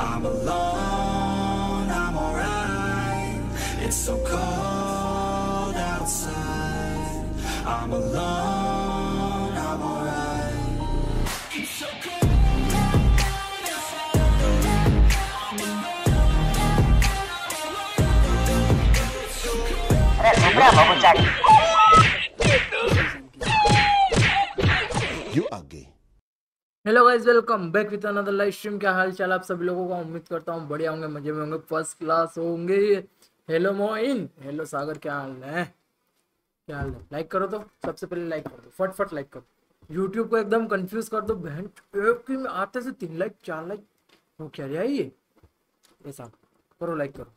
I'm alone, I'm alright It's so cold outside I'm alone, I'm alright It's so cold Bravo. You are gay. Hello guys welcome back with another live stream क्या हाल चाल आप सभी लोगों का? उम्मीद करता हूँ बढ़िया होंगे, मज़े में होंगे फ़र्स्ट क्लास होंगे। हेलो मोइन। हेलो सागर, क्या हाल है? क्या हाल है? लाइक करो तो सबसे पहले लाइक कर दो। फट फट लाइक करो। यूट्यूब को एकदम कंफ्यूज कर दो, बहन। की आते से तीन लाइक चार लाइक वो क्या रहा ये? ऐसा करो लाइक करो।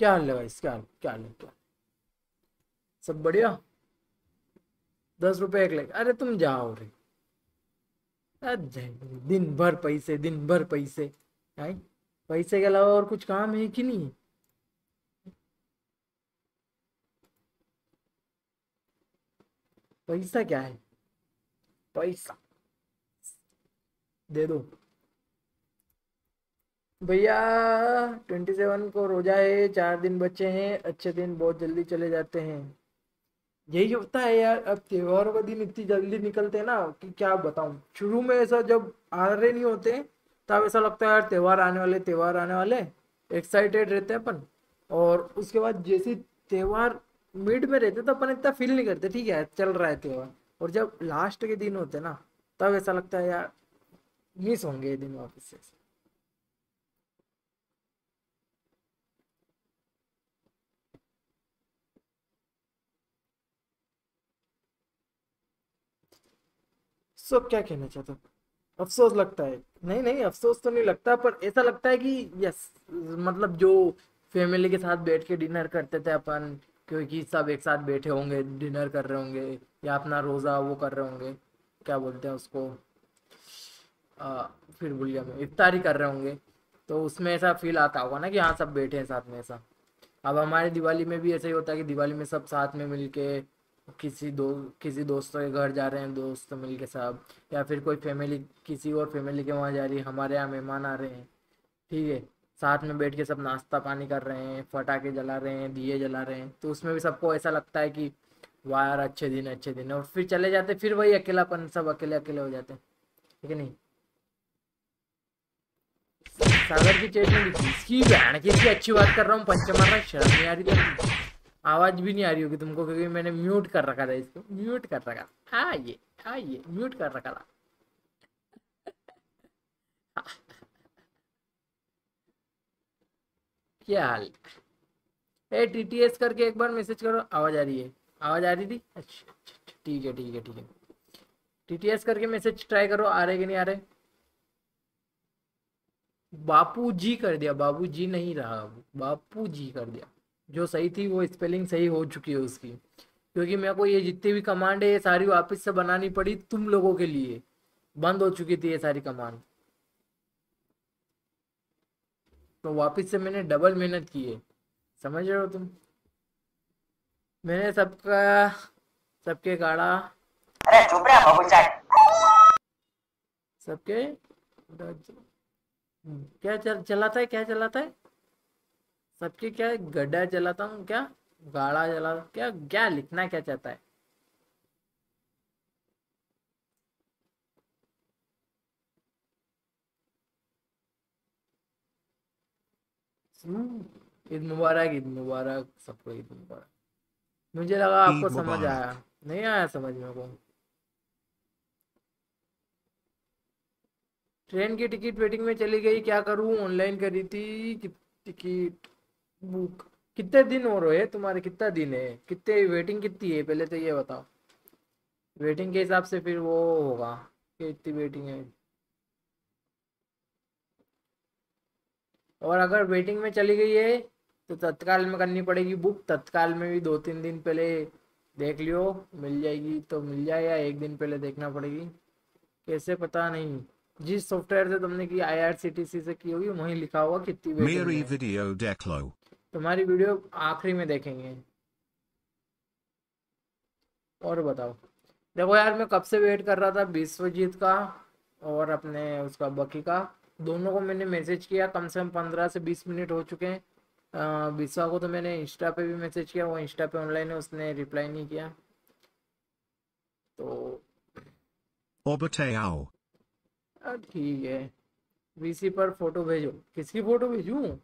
क्या हाल है गाइस क्या हाल क्या हाल है? सब बढ़िया? दस रुपए एक लाइक अरे तुम जाओ रे। दिन भर पैसे, दिन भर पैसे, हैं? पैसे के अलावा और कुछ काम है कि नहीं? पैसा क्या है? पैसा। दे दो। भैया ट्वेंटी सेवन को रोजा है, चार दिन बचे हैं, अच्छे दिन, बहुत जल्दी चले जाते हैं। यही होता है यार, अब त्योहारों के दिन इतनी जल्दी निकलते हैं ना कि क्या बताऊँ। शुरू में ऐसा जब आ रहे नहीं होते, तब ऐसा लगता है यार त्योहार आने वाले, त्योहार आने वाले एक्साइटेड रहते हैं अपन। और उसके बाद जैसे त्योहार मिड में रहते तो अपन इतना फील नहीं करते, ठीक है, चल रहा है त्योहार। और जब लास्ट के दिन होते ना, तब ऐसा लगता है यार मिस होंगे ये दिन वापस से। सब क्या कहना चाहता हूँ? अफसोस लगता है। नहीं नहीं अफसोस तो नहीं लगता पर ऐसा लगता है कि यस मतलब जो फैमिली के साथ बैठ के डिनर करते थे अपन क्योंकि सब एक साथ बैठे होंगे डिनर कर रहे होंगे या अपना रोज़ा वो कर रहे होंगे क्या बोलते हैं उसको? आ, फिर भूल गया मैं इफ्तारी कर रहे होंगे तो उसमें ऐसा फील आता होगा ना कि हाँ सब बैठे हैं साथ में ऐसा। अब हमारे दिवाली में भी ऐसा ही होता है कि दिवाली में सब साथ में मिलके किसी दो, किसी दोस्तों के घर जा रहे हैं, दोस्त मिल के सब, या फिर कोई फैमिली किसी और फैमिली के वहाँ जा रही है, हमारे यहाँ मेहमान आ रहे हैं, ठीक है साथ में बैठ के सब नाश्ता पानी कर रहे हैं, पटाखे जला रहे हैं, दिए जला रहे हैं तो उसमें भी सबको ऐसा लगता है कि, वाह यार, अच्छे दिन अच्छे दिन और फिर चले जाते, फिर वही अकेलापन, सब अकेले अकेले हो जाते हैं, ठीक है नहीं सागर की चेट में लिखी इसकी बहन की अच्छी बात कर रहा हूँ पंच मारना शर्म नहीं आ रही। आवाज़ भी नहीं आ रही होगी तुमको क्योंकि मैंने म्यूट कर रखा था इसको। म्यूट कर रखा। हाँ ये हाँ ये म्यूट कर रखा था। क्या हाल? ए टीटीएस करके एक बार मैसेज करो आवाज़ आ रही है। आवाज़ आ रही थी? अच्छा अच्छा, अच्छा, ठीक है ठीक है ठीक है। टीटीएस करके मैसेज ट्राई करो आ रहे कि नहीं आ रहे? बापू जी कर दिया बाबू जी नहीं रहा बापू जी कर दिया। जो सही थी वो स्पेलिंग सही हो चुकी है उसकी। क्योंकि मेरे को ये जितनी भी कमांड है ये सारी वापस से बनानी पड़ी तुम लोगों के लिए। बंद हो चुकी थी ये सारी कमांड तो वापस से मैंने डबल मेहनत की है। समझ रहे हो तुम? मैंने सबका सबके गाड़ा सबके? क्या चल, चलाता है क्या चलाता है सबके क्या गड्ढा चलाता हूँ क्या? गाड़ा चला क्या क्या लिखना क्या चाहता है? हम्म, ईद मुबारक ईद मुबारक सबको ईद मुबारक। मुझे लगा आपको समझ आया। नहीं आया समझ में को। ट्रेन की टिकट वेटिंग में चली गई क्या करूँ? ऑनलाइन करी थी टिकट। कितने दिन हो रहे हैं? तुम्हारे कितना दिन है? कितने वेटिंग कितनी है? पहले तो ये बताओ। वेटिंग के हिसाब से फिर वो होगा कि इतनी वेटिंग है। और अगर वेटिंग में चली गई है तो तत्काल में करनी पड़ेगी बुक तत्काल में भी दो तीन दिन पहले देख लियो। मिल जाएगी तो मिल जाए या एक दिन पहले देखना पड़ेगी। कैसे पता नहीं। जिस सॉफ्टवेयर से तुमने की आईआरसीटीसी से की होगी वहीं लिखा होगा कितनी वेटिंग है. तुम्हारी वीडियो आखिरी में देखेंगे। और बताओ। देखो यार मैं कब से वेट कर रहा था विश्वजीत का और अपने उसका बकी का। दोनों को मैंने मैसेज किया कम से कम पंद्रह से बीस मिनट हो चुके हैं। विश्वा को तो मैंने इंस्टा पे भी मैसेज किया वो इंस्टा पे ऑनलाइन है उसने रिप्लाई नहीं किया। तो. ठीक है। वीसी पर फ़ोटो भेजो। किसकी फ़ोटो भेजूं?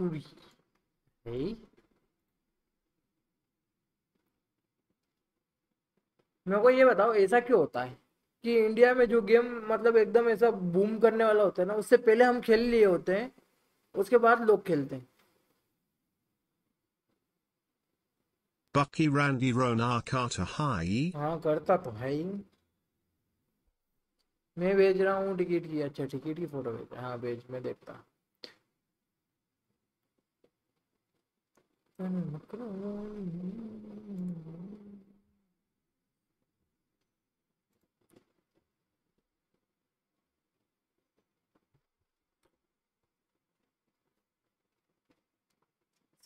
पूरी है मेरे को ये बताओ ऐसा क्यों होता है कि इंडिया में जो गेम मतलब एकदम ऐसा बूम करने वाला होता है ना उससे पहले हम खेल लिए होते हैं उसके बाद लोग खेलते हैं। Bucky Randy Ronar Carter High. हाँ करता तो है ही। मैं भेज रहा हूँ टिकट की अच्छा टिकट की फ़ोटो भेज हाँ भेज मैं देखता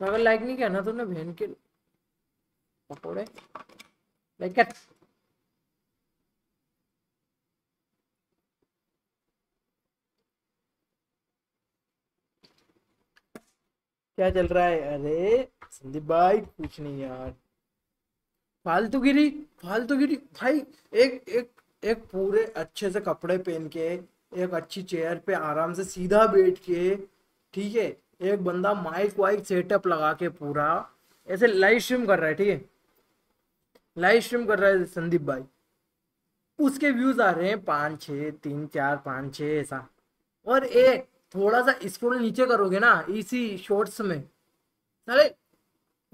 सागर लाइक नहीं किया ना तूने बहन के पकोड़े? लाइक कर क्या चल रहा है? अरे संदीप भाई, कुछ नहीं यार। फालतूगिरी फालतूगिरी। भाई, एक एक एक पूरे अच्छे से कपड़े पहन के, एक अच्छी चेयर पे आराम से सीधा बैठ के, ठीक है, एक बंदा माइक वाइक सेटअप लगा के पूरा, ऐसे लाइव स्ट्रीम कर रहा है, ठीक है? लाइव स्ट्रीम कर रहा है संदीप भाई। उसके व्यूज़ आ रहे हैं पाँच छः तीन, चार, पाँच छः ऐसा। और एक थोड़ा सा स्क्रॉल नीचे करोगे ना, इसी शॉर्ट्स में। अरे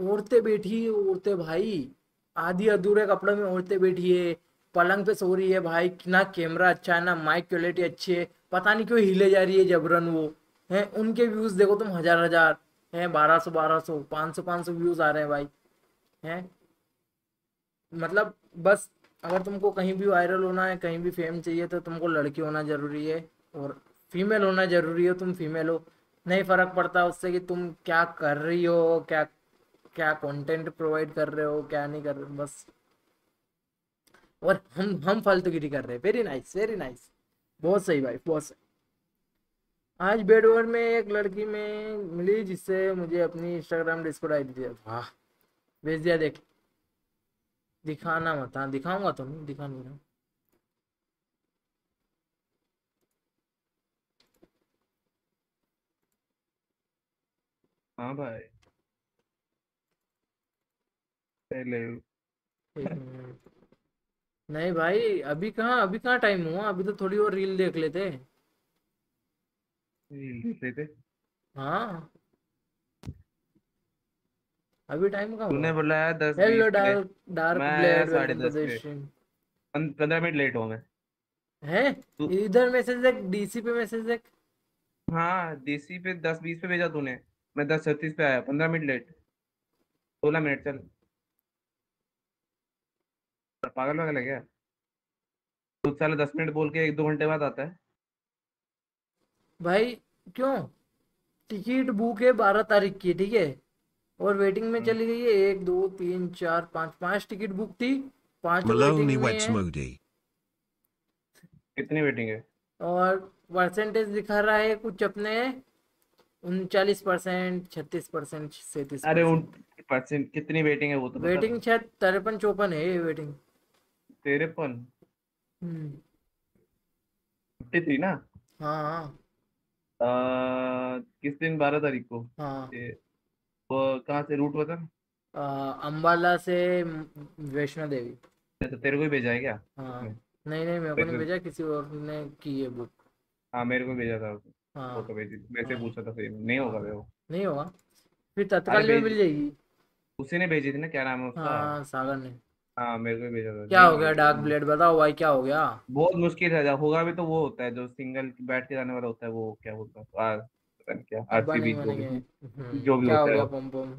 औरतें बैठी औरतें भाई। आधी अधूरे कपड़े में औरतें बैठी है। पलंग पे सो रही है भाई, ना कैमरा अच्छा है, ना माइक क्वालिटी अच्छी है। पता नहीं क्यों हिले जा रही है जबरन वो। हैं, उनके व्यूज़ देखो तुम, हज़ार हज़ार। हैं, बारह सौ बारह सौ, पाँच सौ पाँच सौ व्यूज़ आ रहे हैं भाई। हैं? मतलब बस, अगर तुमको कहीं भी वायरल होना है, कहीं भी फेम चाहिए तो तुमको लड़की होना ज़रूरी है। और फीमेल होना ज़रूरी है, तुम फीमेल हो। नहीं फ़र्क पड़ता उससे कि तुम क्या कर रही हो, क्या क्या कंटेंट प्रोवाइड कर रहे हो, क्या नहीं कर रहे बस। और हम हम फालतूगिरी कर रहे हैं वेरी नाइस वेरी नाइस बहुत सही भाई बहुत सही। आज बेडवर में एक लड़की में मिली जिससे मुझे अपनी इंस्टाग्राम डिस्कॉर्ड आईडी दिया। वाह, भेज दिया, देख। दिखाना मत हाँ दिखाऊँगा तो नहीं, दिखा नहीं रहा हाँ भाई। पहले। नहीं भाई अभी कहाँ अभी कहाँ टाइम हुआ? अभी तो थोड़ी और रील देख लेते। रील देख रहे हाँ। अभी टाइम कहाँ तूने बोला है दस हेलो डार्क डार्क ब्लेड साढ़े दस पंद्रह मिनट लेट हो मैं है? इधर मैसेज देख डीसी पे मैसेज देख। हाँ डीसी पे दस बीस पे भेजा तूने। मैं दस छत्तीस पे आया पंद्रह मिनट लेट सोलह मिनट चल। पागल वागल है क्या तू साला दस मिनट बोल के एक दो घंटे बाद आता है। भाई क्यों? टिकट बुक है बारह तारीख की ठीक है? और वेटिंग में। चली गई है। एक दो तीन चार पाँच पाँच टिकट बुक थी। पाँच वेटिंग में Weds है। Moody. कितनी वेटिंग है? और परसेंटेज दिखा रहा है कुछ अपने। उनचालीस परसेंट छत्तीस परसेंट सैतीस अरे उन परसेंट कितनी वेटिंग है वो तो बता वेटिंग शायद तिरपन चौपन है ये वेटिंग तेरे पन। हम्म। फिफ्टी थ्री ना? हाँ हाँ। आ, किस दिन? बारह तारीख को। हाँ। वो कहाँ से? रूट बता आ, अंबाला से वैष्णो देवी। तो तेरे को ही भेजा है क्या? हाँ। नहीं नहीं मेरे को नहीं भेजा किसी और ने की है बुक हाँ मेरे को भेजा था। हाँ। फ़ोटो भेजी थी। मेरे से हाँ। पूछा था फिर। नहीं होगा वे वो नहीं होगा। फिर तत्काल में मिल जाएगी। उसी ने भेजी थी ना क्या नाम है उसका? हाँ सागर ने। हाँ मेरे को भेजा था क्या हो गया डार्क ब्लेड? बताओ भाई क्या हो गया? बहुत मुश्किल है होगा भी तो वो होता है जो सिंगल बैठ के जाने वाला होता है वो क्या बोलता है आर क्या आरसीबी जो भी जो भी होता है। गया वो। पम पम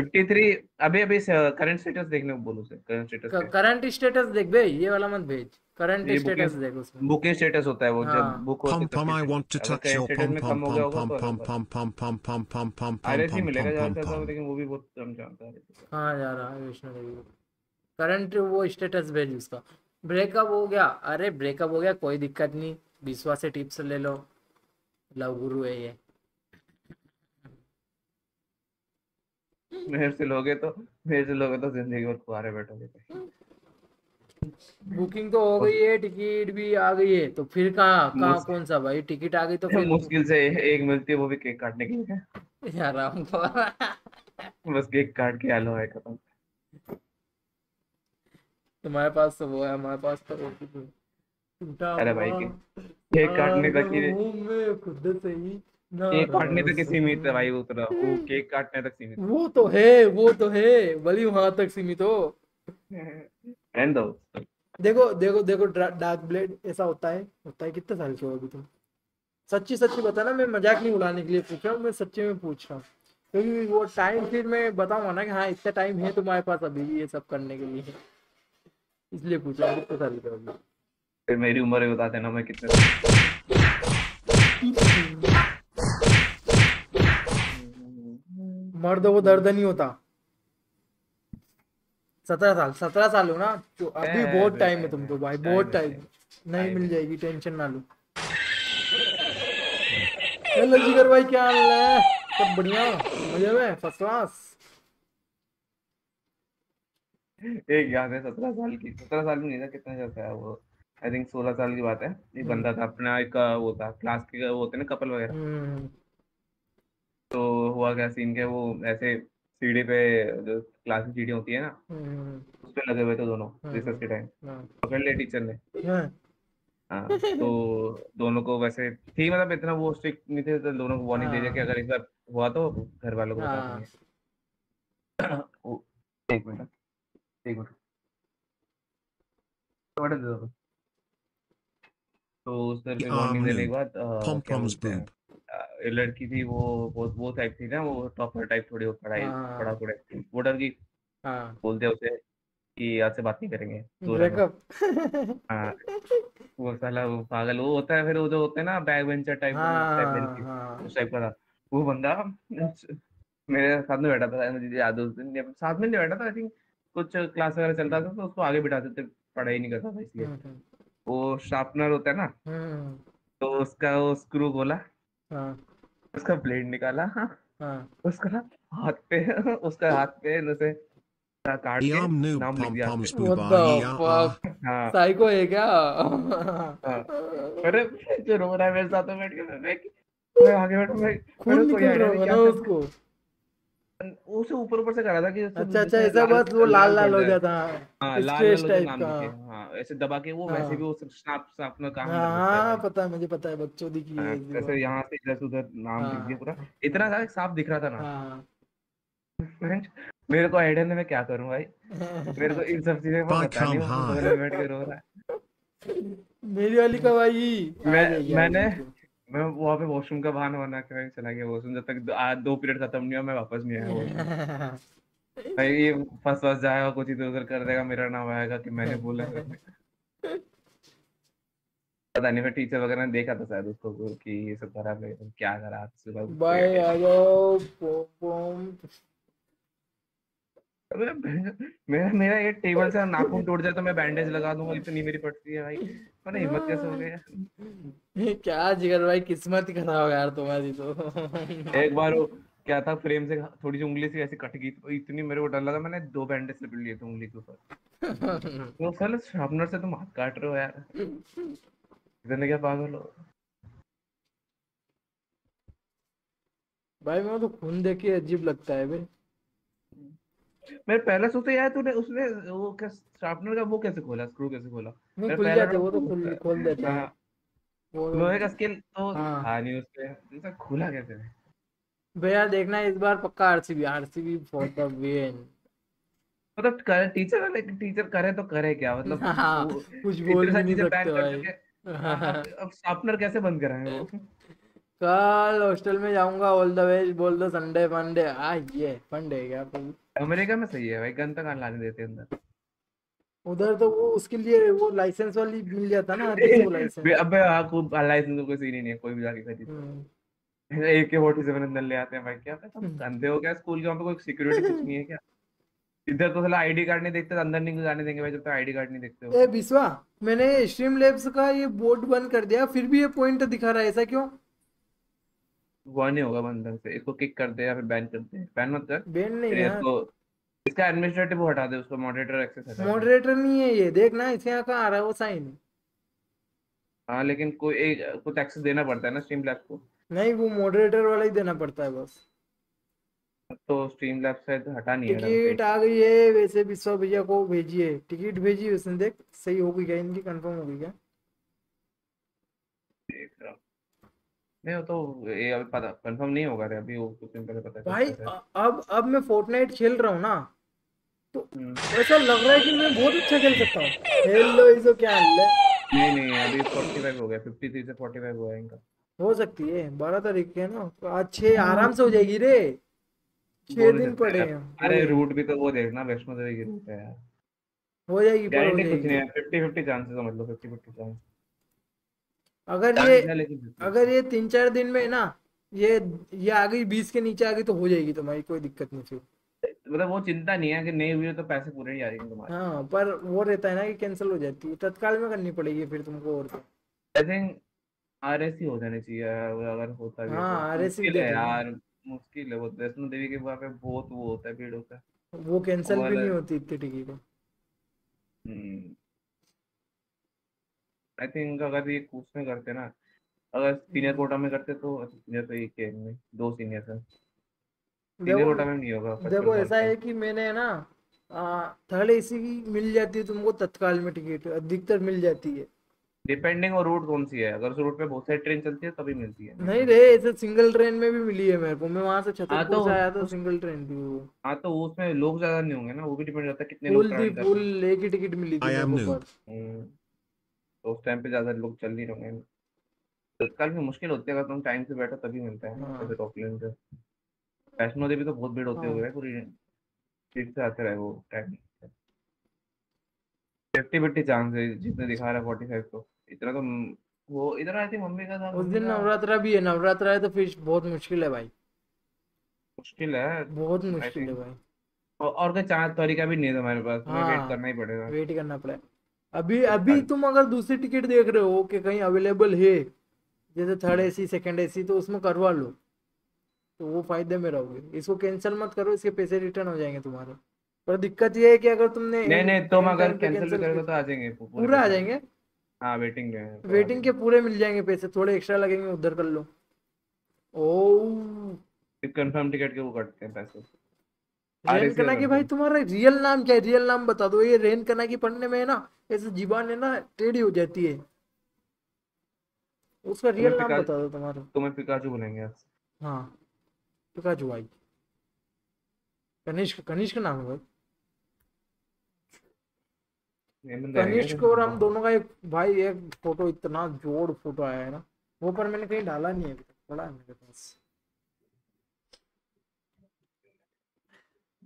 53 अभी अभी करंट स्टेटस देखने को बोलो से करंट स्टेटस करंट स्टेटस देख बे ये वाला मत भेज। करंट स्टेटस देख उसमें। बुकिंग स्टेटस होता है वो हाँ। जब बुक होती Pom pom, I want to touch your pom pom pom pom pom pom pom pom pom pom pom RS he pom मिलेगा pom ज़्यादा pom से ज़्यादा pom. लेकिन वो भी बहुत कम जानता है। हाँ जा रहा है वैष्णो देवी करंट वो स्टेटस भेज उसका। ब्रेकअप हो गया। अरे ब्रेकअप हो गया कोई दिक्कत नहीं। विश्वास से टिप्स ले लो। लव गुरु है ये। मेरे से लोगे तो मेरे से लोगे तो ज़िंदगी भर कुआरे बैठोगे। बुकिंग तो हो गई है टिकट भी आ गई है। तो फिर कहाँ कहाँ कौन सा भाई? टिकट आ गई तो फिर मुश्किल से एक मिलती है वो भी केक काटने के लिए। यार हमको बस केक काट के आलो है खत्म। तुम्हारे पास तो वो है हमारे पास तो अरे भाई हुआ केक काटने तक ही मैं खुद से ही केक काटने तक ही सीमित है। भाई उतना वो केक काटने तक सीमित वो तो है वो तो है भली वहाँ तक सीमित हो। है रहने दो देखो देखो देखो डार्क ब्लेड ऐसा होता है होता है कितने साल के हो अभी तुम सच्ची सच्ची बता ना मैं मज़ाक नहीं उड़ाने के लिए पूछ रहा हूँ मैं सच्ची में पूछ रहा हूँ। क्योंकि वो टाइम फिर मैं बताऊँगा ना कि हाँ इतना टाइम है तुम्हारे पास अभी ये सब करने के लिए। इसलिए पूछ कितने साल के हो अभी। फिर मेरी उम्र भी बता देना मैं कितने मर्दों को दर्द नहीं होता। सत्रह साल सत्रह साल हो ना तो अभी बहुत टाइम है है, तुमको भाई बहुत टाइम टाइम नहीं मिल जाएगी टेंशन ना लो। हेलो जिगर भाई क्या हाल है? सब बढ़िया? मज़े में? फ़र्स्ट क्लास एक याद है सत्रह साल की सत्रह साल में नहीं था कितना साल था वो। आई थिंक सोलह साल की बात है। एक बंदा था अपना एक वो था क्लास के वो होते ना कपल वगैरह। हम्म। तो हुआ क्या सीन के वो ऐसे सीढ़ी पे जो क्लास की सीढ़ी होती है ना हम्म। उस पे लगे हुए थे दोनों हाँ, रिसर्च के टाइम हाँ, पकड़ लिया टीचर ने। हाँ, हाँ तो दोनों को वैसे ठीक मतलब इतना वो स्ट्रिक्ट नहीं थे तो दोनों को वार्निंग दे दिया कि हाँ। अगर एक बार हुआ तो घर वालों को बता हाँ। देंगे। एक मिनट। एक मिनट टमाटर दे दो तो तरह Yeah, वार्निंग देने के बाद लड़की थी वो वो वो टाइप थी ना वो टॉपर टाइप थोड़ी वो पढ़ाई हाँ। पढ़ा थोड़े वो डर गई। हाँ। बोलते उसे कि आज से बात नहीं करेंगे। रहना। ब्रेकअप। हाँ। वो साला वो पागल वो होता है फिर वो जो होते हैं ना बैक बेंचर टाइप टाइप हाँ हाँ उस टाइप का था। वो बंदा मेरे साथ में बैठा था मुझे याद है उस दिन। साथ में नहीं बैठा था आई थिंक कुछ क्लास वगैरह चलता था तो उसको आगे बिठाते थे पढ़ाई नहीं करता था इसलिए। हम्म, वो शार्पनर होता है ना तो उसका वो स्क्रू बोला हाँ। उसका ब्लेड निकाला हाँ। उसका हाथ पे उसका हाथ पे जैसे काट के नाम लिख दिया। yeah fuck? हाँ। साइको है क्या? हाँ। अरे जो रो रहा है मेरे साथ में बैठ के मैं आगे बैठा मैं है ना उसको। उसे ऊपर ऊपर से करा था कि अच्छा अच्छा ऐसा बस वो लाल लाल हो जाए। जाता हाँ लाल हो टाइप का। हाँ ऐसे दबा के वो वैसे हाँ। भी वो स्नाप स्नाप में काम कर हाँ है पता है मुझे पता है बच्चों की हाँ, है जैसे यहाँ से इधर से उधर नाम लिख हाँ। दिया पूरा। इतना सारा साफ़ दिख रहा था ना। हाँ। मेरे को आइडिया नहीं मैं क्या करूँ भाई। मेरे को इन सब चीज़ें पता नहीं बैठ के रो रहा है। मेरी वाली कब आई मैं- मैंने-। मैं वहाँ पे वॉशरूम का बहाना बना के चला गया वॉशरूम जब तक दो, दो पीरियड खत्म नहीं हुआ मैं वापस नहीं आया भाई ये फंस फंस जाएगा कुछ इधर उधर कर देगा मेरा नाम आएगा कि मैंने बोला पता नहीं फिर टीचर वगैरह ने देखा था शायद उसको कि ये सब खराब है क्या करा सुबह बाय आ जाओ पोम पोम अबे मेरा मेरा ये टेबल से नाखून टूट जाए तो मैं बैंडेज लगा दूँगा इतनी मेरी पड़ती है भाई। मैंने हिम्मत कैसे हो गया क्या जिगर भाई किस्मत ही खराब है यार तुम्हारी तो। एक बार वो क्या था फ्रेम से थोड़ी सी उंगली से ऐसे कट गई तो इतनी मेरे को डर लगा मैंने दो बैंडेज लपेट लिए थे उंगली के ऊपर। वो साले शार्पनर से तुम हाथ काट रहे हो यार। इतने क्या पागल हो? भाई मेरे तो खून देख के अजीब लगता है बे मैं पहले सोचता यार तूने उसने वो क्या शार्पनर का वो कैसे खोला? स्क्रू कैसे खोला? नहीं खुल जाते वो तो खुल खोल देते हैं। हाँ, वो लोहे का स्किल तो हाँ। नहीं उसपे। ऐसा खुला कैसे? है? भैया देखना इस बार पक्का RCB RCB for the win मतलब करे टीचर वाले टीचर करे तो करे क्या? मतलब हाँ, कुछ बोल नहीं सकते भाई। हाँ, अब अब शार्पनर कैसे बंद कराएँ वो? कल हॉस्टल में जाऊँगा ऑल द वे बोल दो संडे फंडे आ ये फंडे क्या तुम अमेरिका में सही है भाई गन तक लाने देते हैं अंदर? उधर तो वो उसके लिए वो लाइसेंस वाली मिल जाता ना किसी लाइसेंस अबे हाँ को लाइसेंस कोई सीन ही नहीं है कोई भी जाके खरीद। हम्म, एक के फोर्टी सेवन अंदर ले आते हैं भाई क्या तुम अंधे हो क्या स्कूल के वहाँ पे कोई सिक्योरिटी कुछ नहीं है क्या? इधर तो साला आईडी कार्ड नहीं देखते तो अंदर नहीं जाने देंगे भाई जब तक आईडी कार्ड नहीं देखते हो। ए बिस्वा मैंने स्ट्रीम लैब्स का ये बोर्ड बंद कर दिया फिर भी ये पॉइंट दिखा रहा है ऐसा क्यों? वो नहीं होगा बंदर से। इसको किक कर दे या फिर बैन कर दे बैन मत कर। बैन नहीं है इसको इसका एडमिनिस्ट्रेटिव हटा दे उसको मॉडरेटर एक्सेस हटा मॉडरेटर नहीं है ये। देखना इसके यहाँ कहाँ आ रहा है? वो साइन हाँ। लेकिन कोई एक कुछ एक्सेस देना पड़ता है ना स्ट्रीम लैब को? नहीं वो मॉडरेटर वाला ही देना पड़ता है बस। तो स्ट्रीम लैब से हटा नहीं है टिकट आ गई है वैसे विश्वा भैया को भेजिए। टिकट भेजी उसने देख सही हो गई क्या? इनकी कंफर्म हो गई क्या देख रहा हूँ। नहीं वो तो ये अभी पता कंफर्म नहीं होगा रे अभी वो कुछ दिन पहले पता भाई। अब अब मैं फोर्टनाइट खेल रहा हूँ ना हम्म। ऐसा लग रहा है कि मैं बहुत अच्छा खेल सकता हूँ। हेलो इसो क्या हाल है? नहीं नहीं अभी 45 हो गया 53 से 45 हुआ है इनका। हो सकती है बारह तारीख के है ना तो आज छह आराम से हो जाएगी रे। छह दिन पड़े हैं। अरे रूट भी तो वो देखना वैष्णो देवी की रूट है यार। हो जाएगी पर हो गारंटी कुछ नहीं है 50 50 चांसेस समझ लो 50 50 चांस अगर ये लेकिन 50 अगर ये तीन चार दिन में ना ये ये आ गई बीस के नीचे आ गई तो हो जाएगी तुम्हारी कोई दिक्कत नहीं थी मतलब वो चिंता नहीं है कि नहीं हुई तो पैसे पूरे नहीं आ रहे तुम्हारे। हाँ पर वो रहता है ना कि कैंसिल हो जाती है तत्काल में करनी पड़ेगी फिर तुमको और क्या। आई थिंक आरएससी हो जाने चाहिए अगर होता भी है हाँ, तो। यार मुश्किल है वो वैष्णो देवी के वहाँ पे बहुत वो होता है भीड़ होता है। वो कैंसिल भी नहीं होती इतनी टिकट आई थिंक अगर ये उसमें करते ना अगर सीनियर कोटा में करते तो सीनियर तो एक है इनमें दो सीनियर है। सीनियर कोटा में नहीं होगा देखो ऐसा है कि मैंने ना थर्ड एसी की मिल जाती है तुमको तत्काल में टिकट अधिकतर मिल जाती है। डिपेंडिंग और रूट कौन सी है अगर उस रूट पे बहुत सारी ट्रेन चलती है तभी मिलती है। नहीं रे ऐसे सिंगल ट्रेन में भी मिली है मेरे को मैं वहाँ से छतरपुर तो से आया था सिंगल ट्रेन भी वो। हाँ तो उसमें लोग ज़्यादा नहीं होंगे ना वो भी डिपेंड करता है कितने लोग थी कर रहे हैं। फुल एक ही टिकट मिली थी मेरे को पर। हम्म, तो उस टाइम पे ज़्यादा लोग चल नहीं रहे होंगे। तत्काल में मुश्किल होती है अगर तुम टाइम से बैठो तभी मिलता है हाँ। जैसे टॉपलेन से वैष्णो देवी तो बहुत भीड़ होती हाँ। होगी पूरी सीट से आते रहे वो टाइम फिफ्टी फिफ्टी चांस है जितने दिखा रहा है फोर्टी फाइव तो इतना तो वो इधर आई थी मम्मी का था उस दिन का नवरात्रा भी है नवरात्रा है तो फिर बहुत मुश्किल है भाई। मुश्किल है। बहुत मुश्किल है भाई। और कोई चांस तरीका भी नहीं है तुम्हारे पास तुम्हें वेट हाँ। करना ही पड़ेगा। वेट करना पड़ेगा अभी अभी तुम अगर दूसरी टिकट देख रहे हो कि कहीं अवेलेबल है जैसे थर्ड एसी सेकंड एसी तो उसमें करवा लो। तो वो फ़ायदे में रहोगे। इसको कैंसिल मत करो इसके पैसे रिटर्न हो जाएँगे तुम्हारे। पर दिक्कत ये है कि अगर तुमने नहीं नहीं तुम end अगर कैंसिल करोगे तो आ जाएँगे पूरे पूरा आ जाएँगे? हाँ वेटिंग में। तो वेटिंग के पूरे मिल जाएँगे पैसे थोड़े एक्स्ट्रा लगेंगे उधर कर लो। ओ कंफर्म टिकट के वो कटते हैं पैसे। रेन कना की भाई तुम्हारा रियल नाम क्या है रियल नाम बता दो ये रेन कना की पढ़ने में है ना ऐसे जीवान है ना टेढ़ी हो जाती है उसका रियल नाम बता दो तुम्हारा तुम्हें पिकाचू बोलेंगे हाँ पिकाचू भाई कनिष्क कनिष्क नाम है भाई कनिष्क और हम दोनों का एक भाई एक फ़ोटो इतना जोड़ फ़ोटो आया है ना वो पर मैंने कहीं डाला नहीं है पड़ा है मेरे पास मैं तेरे मैं तेरे कदमों-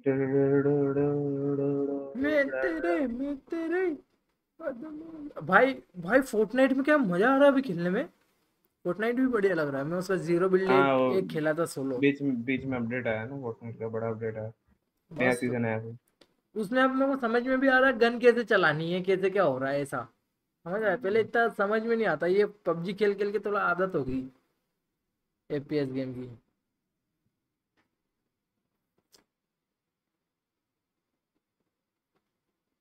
भाई भाई फोर्टनाइट में क्या मज़ा आ रहा है अभी खेलने में? फोर्टनाइट भी बढ़िया लग रहा है। मैं उसका ज़ीरो बिल्ड हाँ, एक खेला था सोलो बीच में बीच में अपडेट आया ना फोर्टनाइट का बड़ा अपडेट आया। नया सीज़न आया उसमें अब मेरे को समझ में भी आ रहा है गन कैसे चलानी है कैसे क्या हो रहा है ऐसा। समझ आया? पहले इतना समझ में नहीं आता। ये पबजी खेल खेल के थोड़ा आदत हो गई एफपीएस गेम की।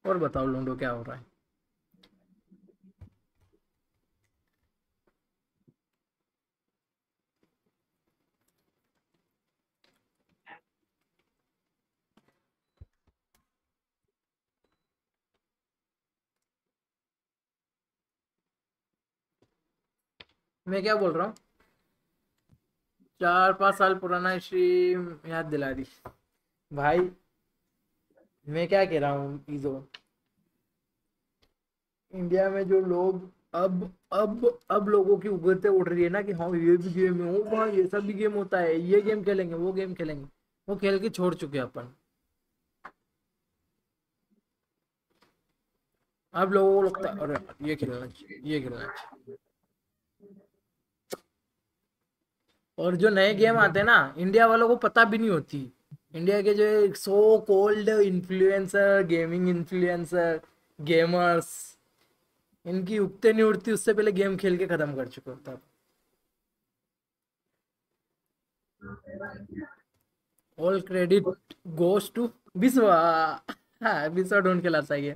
और बताओ लूडो क्या हो रहा है? मैं क्या बोल रहा हूँ? चार पाँच साल पुराना स्ट्रीम याद दिला दी। भाई मैं क्या कह रहा हूँ ईजो इंडिया में जो लोग अब अब अब लोगों की उगरते उठ रही है ना कि हाँ ये भी गेम है भाई ये सब भी गेम होता है, ये गेम खेलेंगे, वो गेम खेलेंगे, वो खेल के छोड़ चुके अपन। अब लोगों को लगता है, अरे, ये खेलना चाहिए, ये खेलना चाहिए। और जो नए गेम आते हैं ना इंडिया वालों को पता भी नहीं होती। इंडिया के जो so called influencer gaming influencer gamers इनकी उगते नहीं उड़ती उससे पहले गेम खेल के खत्म कर चुके होता ऑल क्रेडिट गोस टू विश्वा हाँ विश्वा ढूंढ के लाता है ये।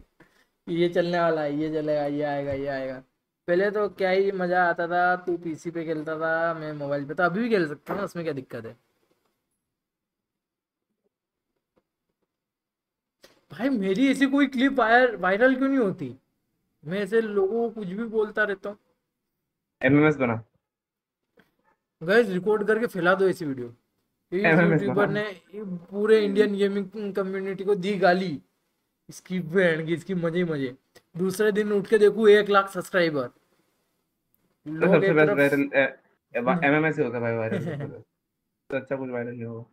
ये चलने वाला है, ये चलेगा, ये आएगा ये आएगा। पहले तो क्या ही मज़ा आता था, तू पीसी पे खेलता था, मैं मोबाइल पे तो अभी भी खेल सकता हूँ उसमें क्या दिक्कत है? भाई मेरी ऐसी कोई क्लिप वायर वायरल क्यों नहीं होती? मैं ऐसे लोगों को कुछ भी बोलता रहता हूँ। एमएमएस बना। गाइस रिकॉर्ड करके फैला दो ऐसी वीडियो यूट्यूबर ने पूरे इंडियन गेमिंग कम्युनिटी को दी गाली। इसकी बहन की इसकी मज़े ही मज़े। दूसरे दिन उठ के देखू एक लाख सब्सक्राइबर तो सबसे बेस्ट वायरल एमएमएस ही होता है भाई वायरल तो अच्छा कुछ वायरल नहीं होगा।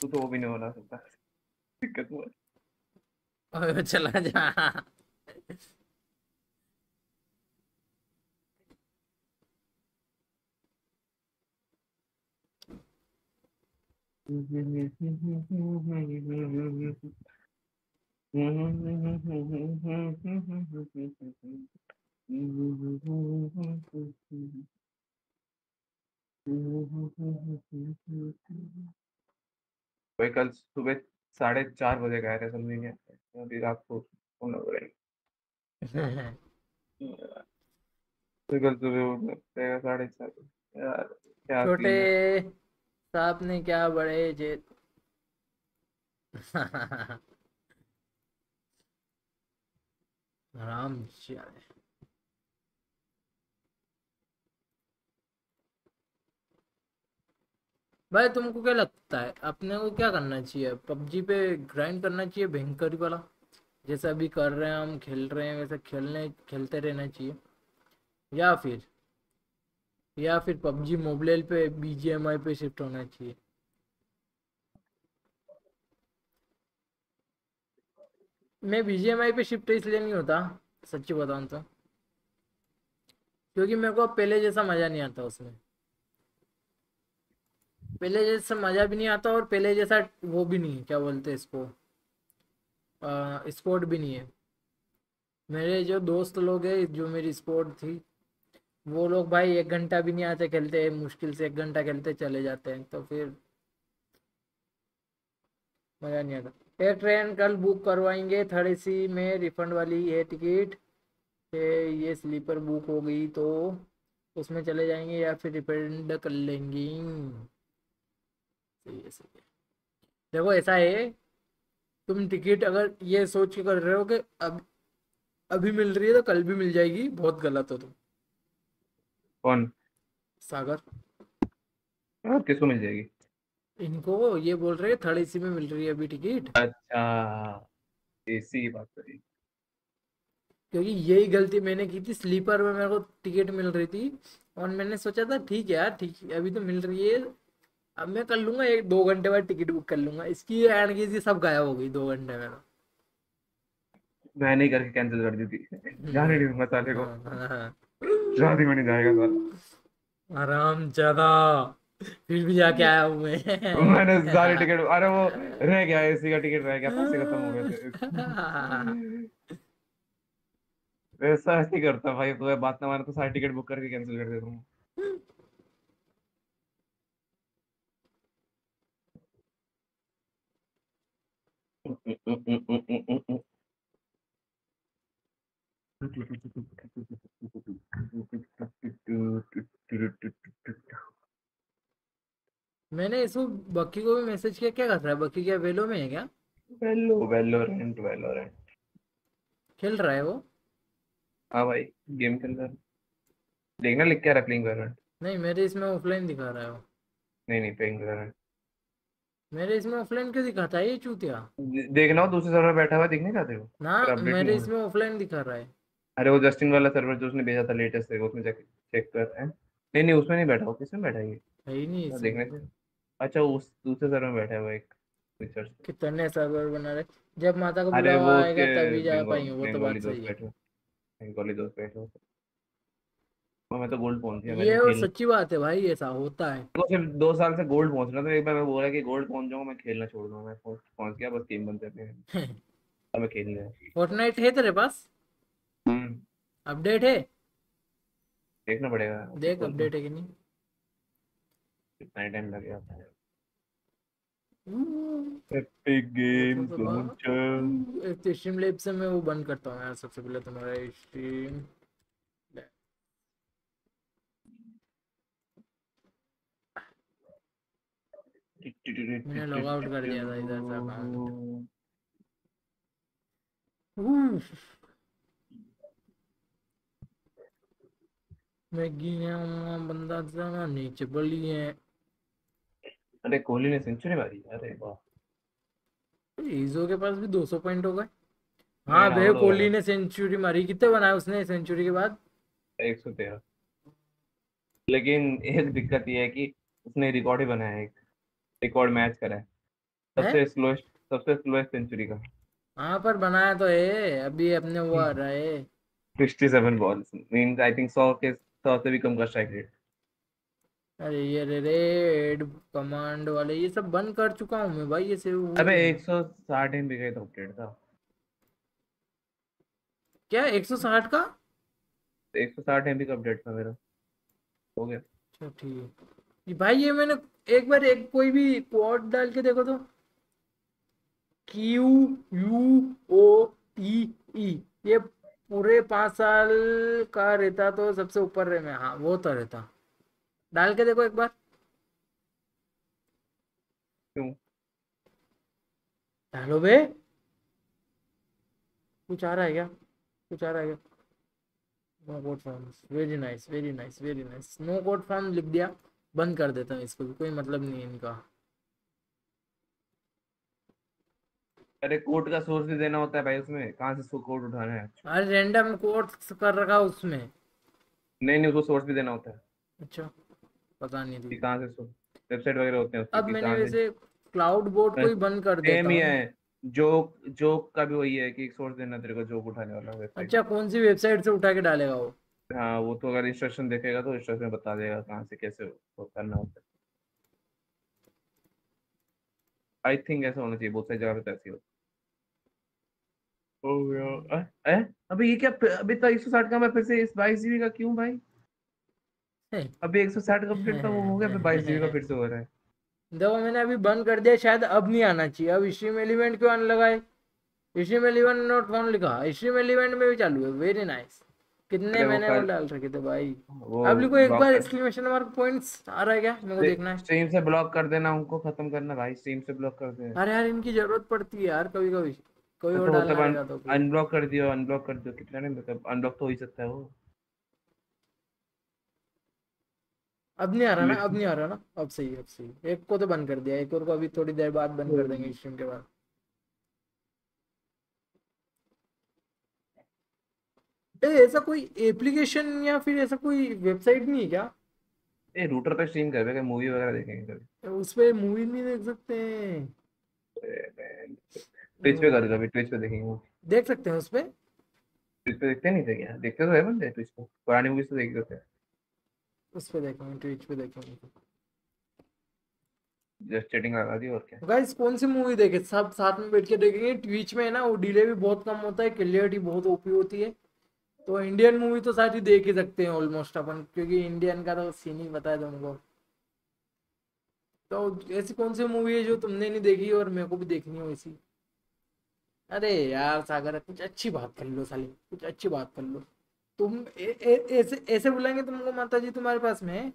तू तो वो भी नहीं होना सकता। दिक्कत हुआ। ओए, चला जा। भाई कल सुबह साढ़े चार बजे गए थे समझ नहीं आया अभी रात को फ़ोन लग रहा है कल सुबह उठना पड़ेगा साढ़े चार। यार क्या छोटे। सांप ने क्या बड़े जे राम जाने भाई, तुमको क्या लगता है, अपने को क्या करना चाहिए? पबजी पे ग्राइंड करना चाहिए, भयंकर वाला? जैसा अभी कर रहे हैं, हम खेल रहे हैं, वैसे खेलने, खेलते रहना चाहिए। या फिर या फिर पबजी मोबाइल पे बीजीएमआई पे शिफ्ट होना चाहिए। मैं बीजीएमआई पे शिफ्ट इसलिए नहीं होता, सच्ची बताऊँ तो। क्योंकि मेरे को पहले जैसा मज़ा नहीं आता उसमें। पहले जैसा मज़ा भी नहीं आता और पहले जैसा वो भी नहीं है, क्या बोलते इसको? स्पोर्ट भी नहीं है। मेरे जो दोस्त लोग हैं, जो मेरी स्पोर्ट थी, वो लोग भाई एक घंटा भी नहीं आते खेलते, मुश्किल से एक घंटा खेलते चले जाते हैं तो फिर मज़ा नहीं आता। एक ट्रेन कल बुक करवाएँगे, थर्ड एसी में रिफंड वाली है टिकट ये ये स्लीपर बुक हो गई तो उसमें चले जाएँगे या फिर रिफंड कर लेंगे। सही है सही है। देखो ऐसा है तुम टिकट अगर ये सोच के कर रहे हो कि अब अभी मिल रही है तो कल भी मिल जाएगी बहुत गलत हो तुम। कौन? सागर। और किसको मिल जाएगी? इनको ये बोल रहे हैं थर्ड एसी में मिल रही है अभी टिकट। अच्छा एसी की बात करी। क्योंकि यही गलती मैंने की थी स्लीपर में मेरे को टिकट मिल रही थी और मैंने सोचा था ठीक है यार ठीक है अभी तो मिल रही है अब मैं कर लूँगा एक दो घंटे बाद टिकट बुक कर लूँगा। इसकी एंड की थी सब गायब हो गई दो घंटे में मैंने ही करके कैंसिल कर दी थी। जाने नहीं दूँगा साले को। हाँ, हाँ, शादी में नहीं जाएगा साला। आराम ज़्यादा। फिर भी जाके आया हूँ मैं। मैंने सारी टिकट अरे वो रह गया एसी का टिकट रह गया पैसे खत्म हो गए थे। वैसा नहीं करता भाई तो बात ना माने तो सारी टिकट बुक करके कैंसिल कर देता हूँ। मैंने इसको बक्की को भी मैसेज किया क्या कर रहा है? बक्की क्या वेलो में है क्या? वेलो। वेलोरेंट वेलोरेंट खेल रहा है वो? हाँ भाई गेम के अंदर देखना लिख क्या रहा प्लेइंग वेरिएंट नहीं मेरे इसमें ऑफलाइन दिखा रहा है वो। नहीं नहीं प्लेइंग वेरिएंट मेरे इसमें ऑफलाइन क्यों दिखाता है ये चूतिया? देखना हो दूसरे सर्वर बैठा हुआ दिखने चाहते हो ना मेरे इसमें ऑफलाइन दिखा रहा है। अरे वो जस्टिन वाला सर्वर जो उसने भेजा था लेटेस्ट है उसमें जाके चेक कर हैं। नहीं नहीं उसमें नहीं बैठा वो किसमें बैठा है ये है ही नहीं हाँ, इसमें देखने। से अच्छा उस दूसरे सर्वर में बैठा हुआ एक रिसर्च कितने सर्वर बना रहे जब माता का बुलावा आएगा तभी जा पाएँगे वो तो बात सही है। बैठे हो। बंगाली दोस्त बैठे हो। मैं तो गोल्ड पहुँच गया ये वो सच्ची बात है भाई ऐसा होता है। तो सिर्फ़ दो साल से गोल्ड पहुँच रहा था एक बार मैं बोला कि गोल्ड पहुँच जाऊँगा मैं खेलना छोड़ दूँगा मैं पहुँच पहुँच गया बस गेम बंद करने में अब मैं खेल लिया फोर्टनाइट है तेरे पास? हम्म। अपडेट है? देखना पड़ेगा। देख अपडेट है कि नहीं। कितना टाइम लगेगा हम्म, एपिक तो बाबा। लॉन्चर तो स्ट्रीम लैब से मैं वो बंद करता हूँ यार सबसे पहले तुम्हारा स्ट्रीम मैंने लॉग आउट कर दिया था इधर से। उफ। मैगी ने बंदा जाना नीचे बली है। अरे कोहली ने सेंचुरी मारी? अरे वाह। ईजो के पास भी 200 पॉइंट हो गए। हाँ out हो कोहली ने सेंचुरी मारी। कितने बनाए उसने सेंचुरी के बाद? एक सौ तेरह। लेकिन एक दिक्कत ये है कि उसने रिकॉर्ड ही बनाया एक। रिकॉर्ड मैच करा है। सबसे स्लोएस्ट सबसे स्लोएस्ट सेंचुरी का। हाँ पर बनाया तो है अभी अपने वो आ रहा है। 67 बॉल्स मींस आई थिंक 100 के 100 से भी कम का स्ट्राइक रेट अरे ये रे रेड कमांड वाले ये सब बंद कर चुका हूँ मैं भाई ये से वो- अबे 160 एमबी का तो अपडेट था। क्या 160 का? 160 एमबी का अपडेट था मेरा। हो गया। अच्छा ठीक। है भाई ये मैंने एक बार एक कोई भी कोड डाल के देखो तो। Q U O T E ये पूरे पाँच साल का रहता तो सबसे ऊपर रहे में। हाँ वो तो रहता। डाल के देखो एक बार। क्यों? डालो बे। कुछ आ रहा है क्या? कुछ आ रहा है क्या? No code forms very nice very nice very nice no code form लिख दिया। बंद कर देता हूँ इसको भी कोई मतलब नहीं है इनका। अरे कोड का सोर्स भी देना होता है भाई उसमें कहाँ से उसको कोड उठाना है? अरे रैंडम कोड कर रखा उसमें। नहीं नहीं उसको सोर्स भी देना होता है। अच्छा पता नहीं थी कहाँ से वेबसाइट वगैरह होते हैं अब मैंने वैसे क्लाउड बोर्ड को ही बंद कर देता सेम ही हूँ। जोक जोक का भी वही है कि एक सोर्स देना तेरे को जोक उठाने वाला वेबसाइट अच्छा कौन सी वेबसाइट से उठा के डालेगा वो? हाँ वो तो अगर इंस्ट्रक्शन देखेगा तो इंस्ट्रक्शन बता देगा कहाँ से कैसे वो करना होता है। आई थिंक ऐसा होना चाहिए बहुत सारी जगह पे तो ऐसे ही है। अ? अबे ये क्या अभी तो 160 का मैं फिर से इस 22 जीबी का क्यों भाई। अभी 160 का था वो हो गया फिर 22 जीबी का फिर से हो रहा है। मैंने अभी बंद कर दिया शायद अब नहीं आना चाहिए। अब स्ट्रीम एलिमेंट क्यों आने लगा है? स्ट्रीम एलिमेंट नोट फ़ोन लिखा। स्ट्रीम एलिमेंट में भी चालू है वेरी नाइस कितने मैंने वो डाल रखे थे भाई। अब लिखो एक बार एक्सक्लेमेशन मार्क पॉइंट्स आ रहा है क्या? मेरे को देखना है। स्ट्रीम से ब्लॉक कर देना उनको खत्म करना भाई स्ट्रीम से ब्लॉक कर देना अरे यार इनकी ज़रूरत पड़ती है यार कभी कभी कोई और तो डालना मतलब तो अनब्लॉक कर दियो अनब्लॉक कर दियो। कितना नहीं मतलब अनब्लॉक तो हो ही सकता है वो। अब नहीं आ रहा ना अब नहीं आ रहा ना। अब सही है अब सही एक को तो बंद कर दिया एक और को अभी थोड़ी देर बाद बंद कर देंगे स्ट्रीम के बाद। ऐसा कोई एप्लीकेशन या फिर ऐसा कोई वेबसाइट नहीं है क्या? ए रूटर पे स्ट्रीम कर देगा मूवी वगैरह देखेंगे कभी। उस पे मूवी नहीं देख सकते। ट्विच पे कर कभी ट्विच पे देखेंगे देख सकते हैं उस पे ट्विच पे देखते नहीं थे क्या देखते तो है बंदे ट्विच पे। पुरानी मूवीज़ तो देखते थे उस पे देखेंगे ट्विच पे देखेंगे। जस्ट चैटिंग लगा दी और क्या? गाइस कौन सी मूवी देखे? सब साथ में बैठ के देखेंगे। ट्विच में है ना वो डिले भी बहुत कम होता है क्लियरिटी बहुत ओपी होती है। तो इंडियन मूवी तो सारी देख ही सकते हैं ऑलमोस्ट अपन क्योंकि इंडियन का तो सीन ही है तुमको। तो ऐसी कौन सी मूवी है जो तुमने नहीं देखी और मेरे को भी देखनी हो ऐसी? अरे यार सागर कुछ अच्छी बात कर लो साली कुछ अच्छी बात कर लो। तुम ऐसे ऐसे बुलाएँगे तुमको माता जी तुम्हारे पास में?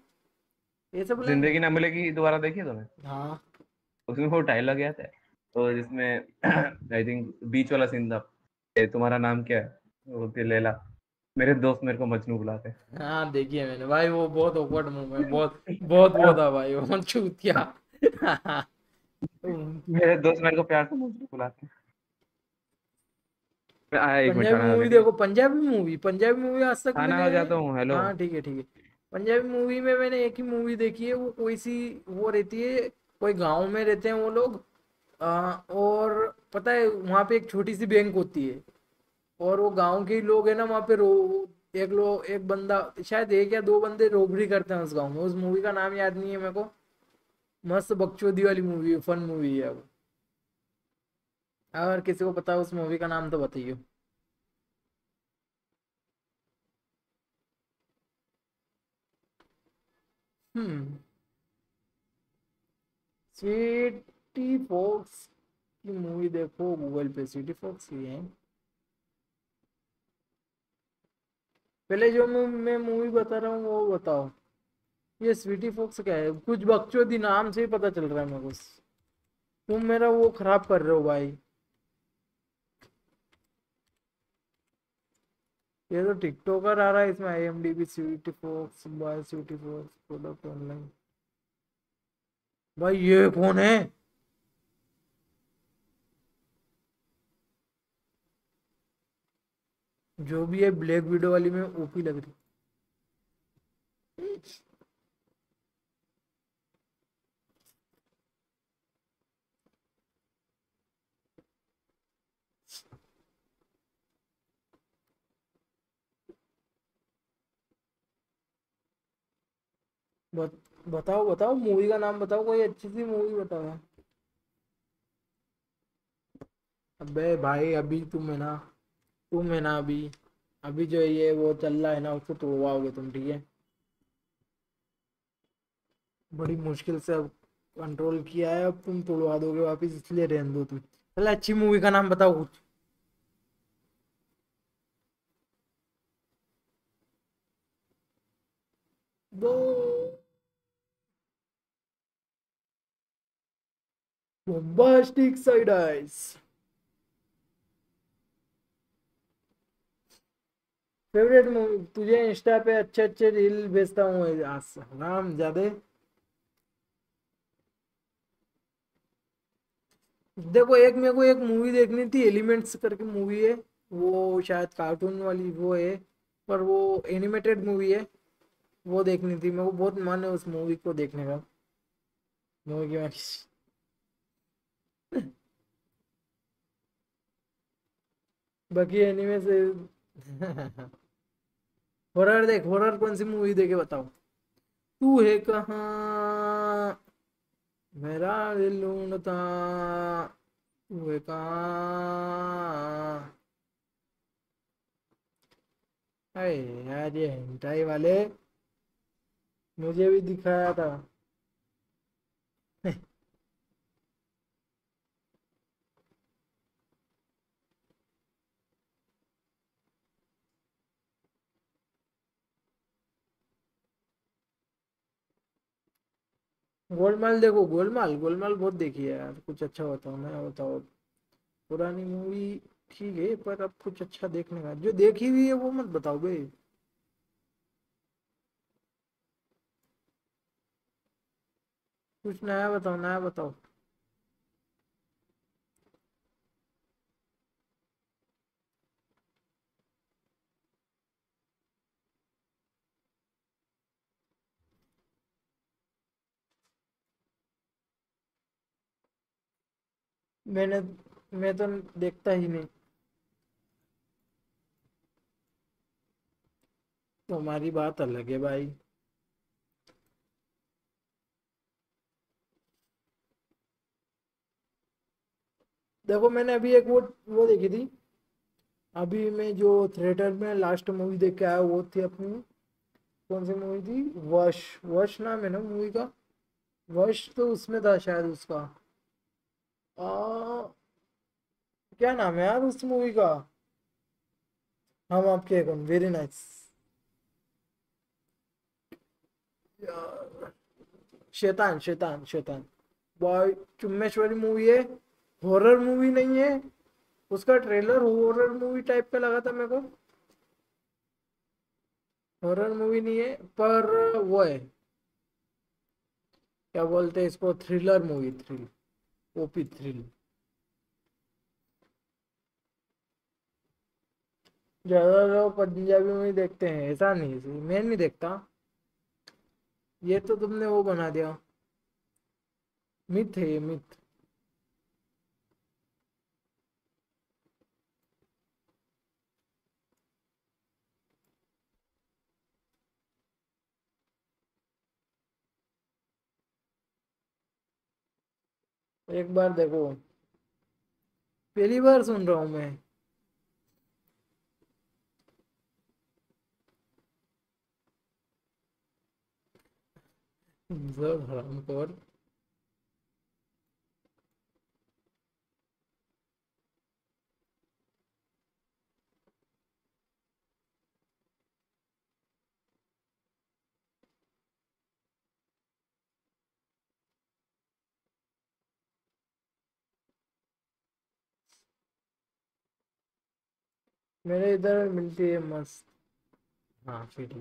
ऐसे बुलाएँगे। ज़िंदगी ना मिलेगी दोबारा देखी तुमने? हाँ। उसमें वो डायलॉग याद है? तो जिसमें आई थिंक बीच वाला सीन था। तुम्हारा नाम क्या है? बोलती है लैला। मेरे दोस्त मेरे को मजनू बुलाते हाँ। देखिए मैंने। भाई वो बहुत awkward मूव है। बहुत बहुत वो था भाई वो चूतिया। मेरे दोस्त मेरे को प्यार से मजनू बुलाते हैं। पंजाबी मूवी देखो पंजाबी मूवी पंजाबी मूवी आज तक खाना हो जाता हूँ हेलो हाँ ठीक है ठीक है। पंजाबी मूवी में मैंने एक ही मूवी देखी है वो कोई सी वो रहती है कोई गाँव में रहते हैं वो लोग। और पता है वहाँ पे एक छोटी सी बैंक होती है। और वो गाँव के ही लोग है ना, वहाँ पे रो, एक लोग एक बंदा, शायद एक या दो बंदे रोबरी करते हैं उस गाँव में। उस मूवी का नाम याद नहीं है मेरे को। मस्त बकचोदी वाली मूवी है फन मूवी है वो। अगर किसी को पता उस मूवी का नाम तो बताइए हम्म। स्वीटी फॉक्स की मूवी देखो गूगल पे स्वीटी फॉक्स की है। पहले जो मैं मूवी बता रहा हूँ, वो बताओ। ये स्वीटी फॉक्स क्या है? कुछ बकचोदी नाम से ही पता चल रहा है मेरे को। तुम मेरा वो खराब कर रहे हो भाई। ये तो टिकटॉकर आ रहा है इसमें I M D B Sweetie Fox by Sweetie Fox product online भाई ये कौन है? जो भी है ब्लैक वीडियो वाली में ओपी लग रही। बत, बताओ बताओ मूवी का नाम बताओ कोई अच्छी सी मूवी बताओ। अबे भाई अभी तुम है ना तुम है ना अभी अभी जो ये वो चल रहा है ना उसको तोड़वाओगे तुम, ठीक है? बड़ी मुश्किल से अब कंट्रोल किया है, अब तुम तोड़वा दोगे वापिस, इसलिए रहने दो तुम। चल, अच्छी मूवी का नाम बताओ कुछ। bombastic side eyes favourite movie तुझे इंस्टा पे अच्छे अच्छे रील भेजता हूँ राम ज़्यादा देखो, एक मेरे को एक मूवी देखनी थी एलिमेंट्स करके मूवी है। वो शायद कार्टून वाली वो है, पर वो एनिमेटेड मूवी है। वो देखनी थी। मेरे को बहुत मन है उस मूवी को देखने का। मूवी की मैं बाकी एनिमे से हॉरर देख हॉरर कौन सी मूवी देखे बताओ? तू है कहा? मेरा दिल ढूंढता। तू है कहा? अरे यार ये हिंटाई वाले मुझे भी दिखाया था। गोलमाल देखो, गोलमाल गोलमाल बहुत देखी है यार। कुछ अच्छा बताओ मैं बताओ। पुरानी मूवी ठीक है, पर अब कुछ अच्छा देखने का। जो देखी हुई है वो मत बताओ भाई। कुछ नया बताओ नया बताओ। मैंने, मैं तो देखता ही नहीं। तुम्हारी बात अलग है भाई। देखो, मैंने अभी एक वो वो देखी थी। अभी मैं जो थिएटर में लास्ट मूवी देख के आया, वो थी अपनी, कौन सी मूवी थी? वश वश नाम है ना मूवी का? वश तो उसमें था शायद उसका। आ, क्या नाम है यार उस मूवी का? हम आपके कौन वेरी नाइस शैतान शैतान शैतान। बॉय चुम्मेश्वरी मूवी है हॉरर मूवी नहीं है। उसका ट्रेलर हॉरर मूवी टाइप का लगा था मेरे को। हॉरर मूवी नहीं है पर वो है। क्या बोलते हैं इसको? थ्रिलर मूवी थ्रिल ओपी ज़्यादा लोग पंजाबी में देखते हैं, ऐसा नहीं मैं नहीं देखता ये तो तुमने वो बना दिया। मिथ है ये मिथ। एक बार देखो। पहली बार सुन रहा हूँ मैं। जब हरामखोर मेरे इधर मिलती है मस्त। हाँ फिर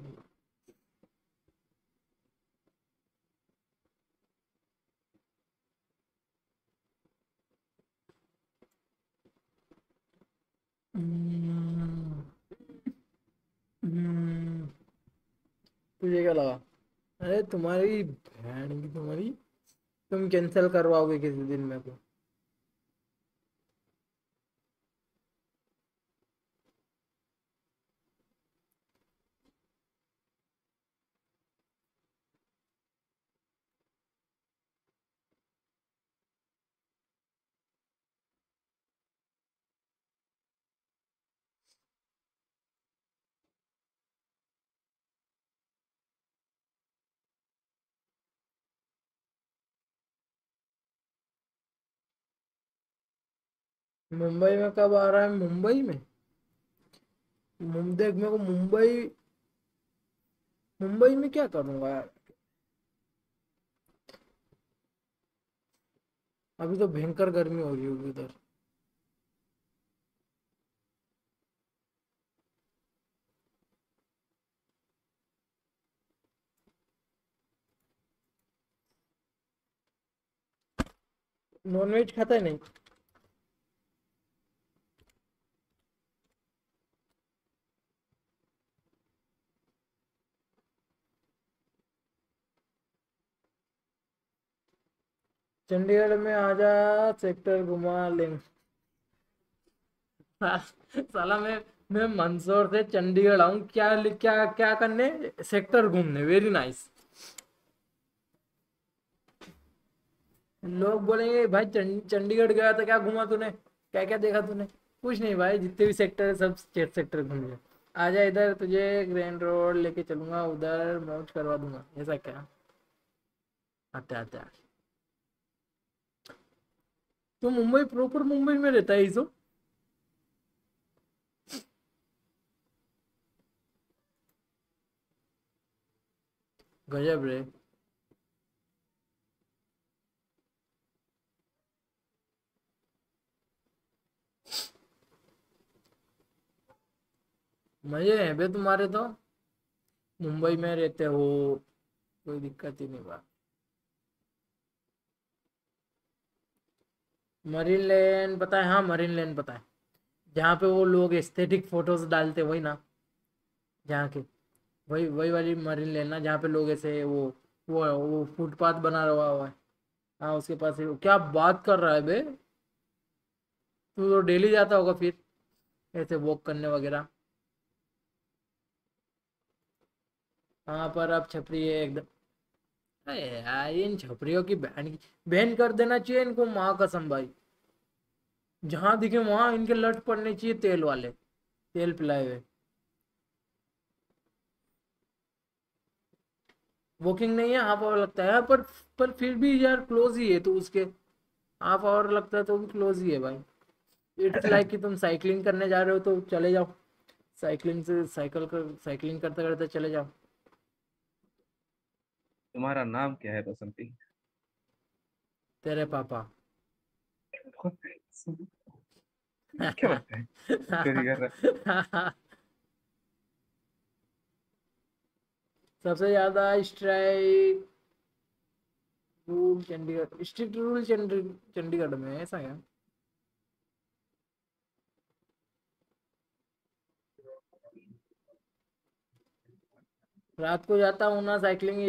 तुझे क्या लगा? अरे तुम्हारी बहन की तुम्हारी तुम कैंसिल करवाओगे किसी दिन मेरे को। मुंबई में कब आ रहा है? मुंबई में। देख, मेरे को मुंबई मुंबई में क्या करूँगा यार? अभी तो भयंकर गर्मी हो रही होगी उधर। नॉनवेज खाता है नहीं? चंडीगढ़ में आजा सेक्टर घुमा लेंगे। साला मैं मैं मंदसौर से चंडीगढ़ आऊँ, क्या क्या क्या करने? सेक्टर घूमने वेरी नाइस लोग बोलेंगे, भाई चंडीगढ़ गया था क्या घूमा तूने? क्या क्या देखा तूने? कुछ नहीं भाई, जितने भी सेक्टर है, सब स्टेट सेक्टर घूम लिया आजा इधर, तुझे ग्रैंड रोड लेके चलूँगा, उधर मौज करवा दूँगा, ऐसा क्या? आते आते। तो मुंबई प्रॉपर मुंबई में रहता है इसो गजब रे। मज़े हैं बे तुम्हारे तो। मुंबई में रहते हो, कोई दिक्कत ही नहीं बात मरीन लेन पता है हाँ मरीन लेन पता है जहाँ पे वो लोग एस्थेटिक फ़ोटोज़ डालते, वही ना? जहाँ के, वही वही वाली मरीन लेन ना, जहाँ पे लोग ऐसे वो वो वो फुटपाथ बना रहा हुआ है। हाँ उसके पास ही, क्या बात कर रहा है बे? तू तो डेली जाता होगा फिर, ऐसे वॉक करने वगैरह। हाँ पर अब छपरी है एकदम। यार, इन छपरियों की बहन की, बहन कर देना चाहिए इनको माँ कसम भाई। जहाँ दिखे वहाँ इनके लट पड़ने चाहिए तेल वाले, तेल पिलाए हुए। वॉकिंग नहीं है हाफ़ आवर लगता है। पर पर फिर भी यार क्लोज ही है तो उसके हाफ़ आवर लगता है तो भी क्लोज ही है भाई। इट्स लाइक कि तुम साइकिलिंग करने जा रहे हो तो चले जाओ। साइकिलिंग से साइकिल कर साइकिलिंग करते करते चले जाओ। तुम्हारा नाम क्या है बसंती? तेरे पापा। क्या है? सबसे ज़्यादा strike rule Chandigarh strict rule Chandigarh में ऐसा क्या रात को जाता हूँ ना साइकिलिंग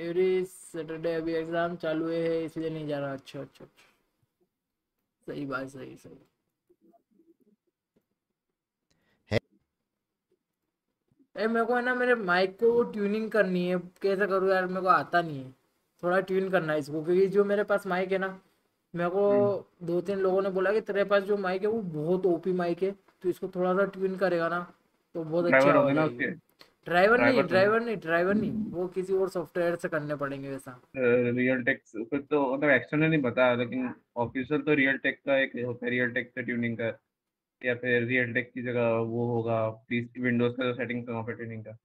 एवरी सैटरडे अभी एग्ज़ाम चालू है इसलिए नहीं जा रहा। अच्छा अच्छा अच्छा। सही बात सही सही। ए मेरे को है ना मेरे माइक को ट्यूनिंग करनी है। कैसे करूँ यार मेरे को आता नहीं है। थोड़ा ट्यून करना है इसको क्योंकि जो मेरे पास माइक है ना मेरे को दो तीन लोगों ने बोला कि तेरे पास जो माइक है वो बहुत ओपी माइक है तो इसको थोड़ा सा ट्यून करेगा ना तो बहुत अच्छा होंगे आएगी उसके ड्राइवर नहीं ड्राइवर तो नहीं। ड्राइवर नहीं वो किसी और सॉफ्टवेयर से करने पड़ेंगे वैसा। रियल टेक फिर तो मतलब एक्सटर्नल नहीं पता लेकिन ऑफिशियल तो रियल टेक का एक होता है रियल टेक से ट्यूनिंग का या फिर रियल टेक की जगह वो होगा प्लीज़ विंडोज़ का जो सेटिंग्स है वहाँ पे ट्यूनिंग का।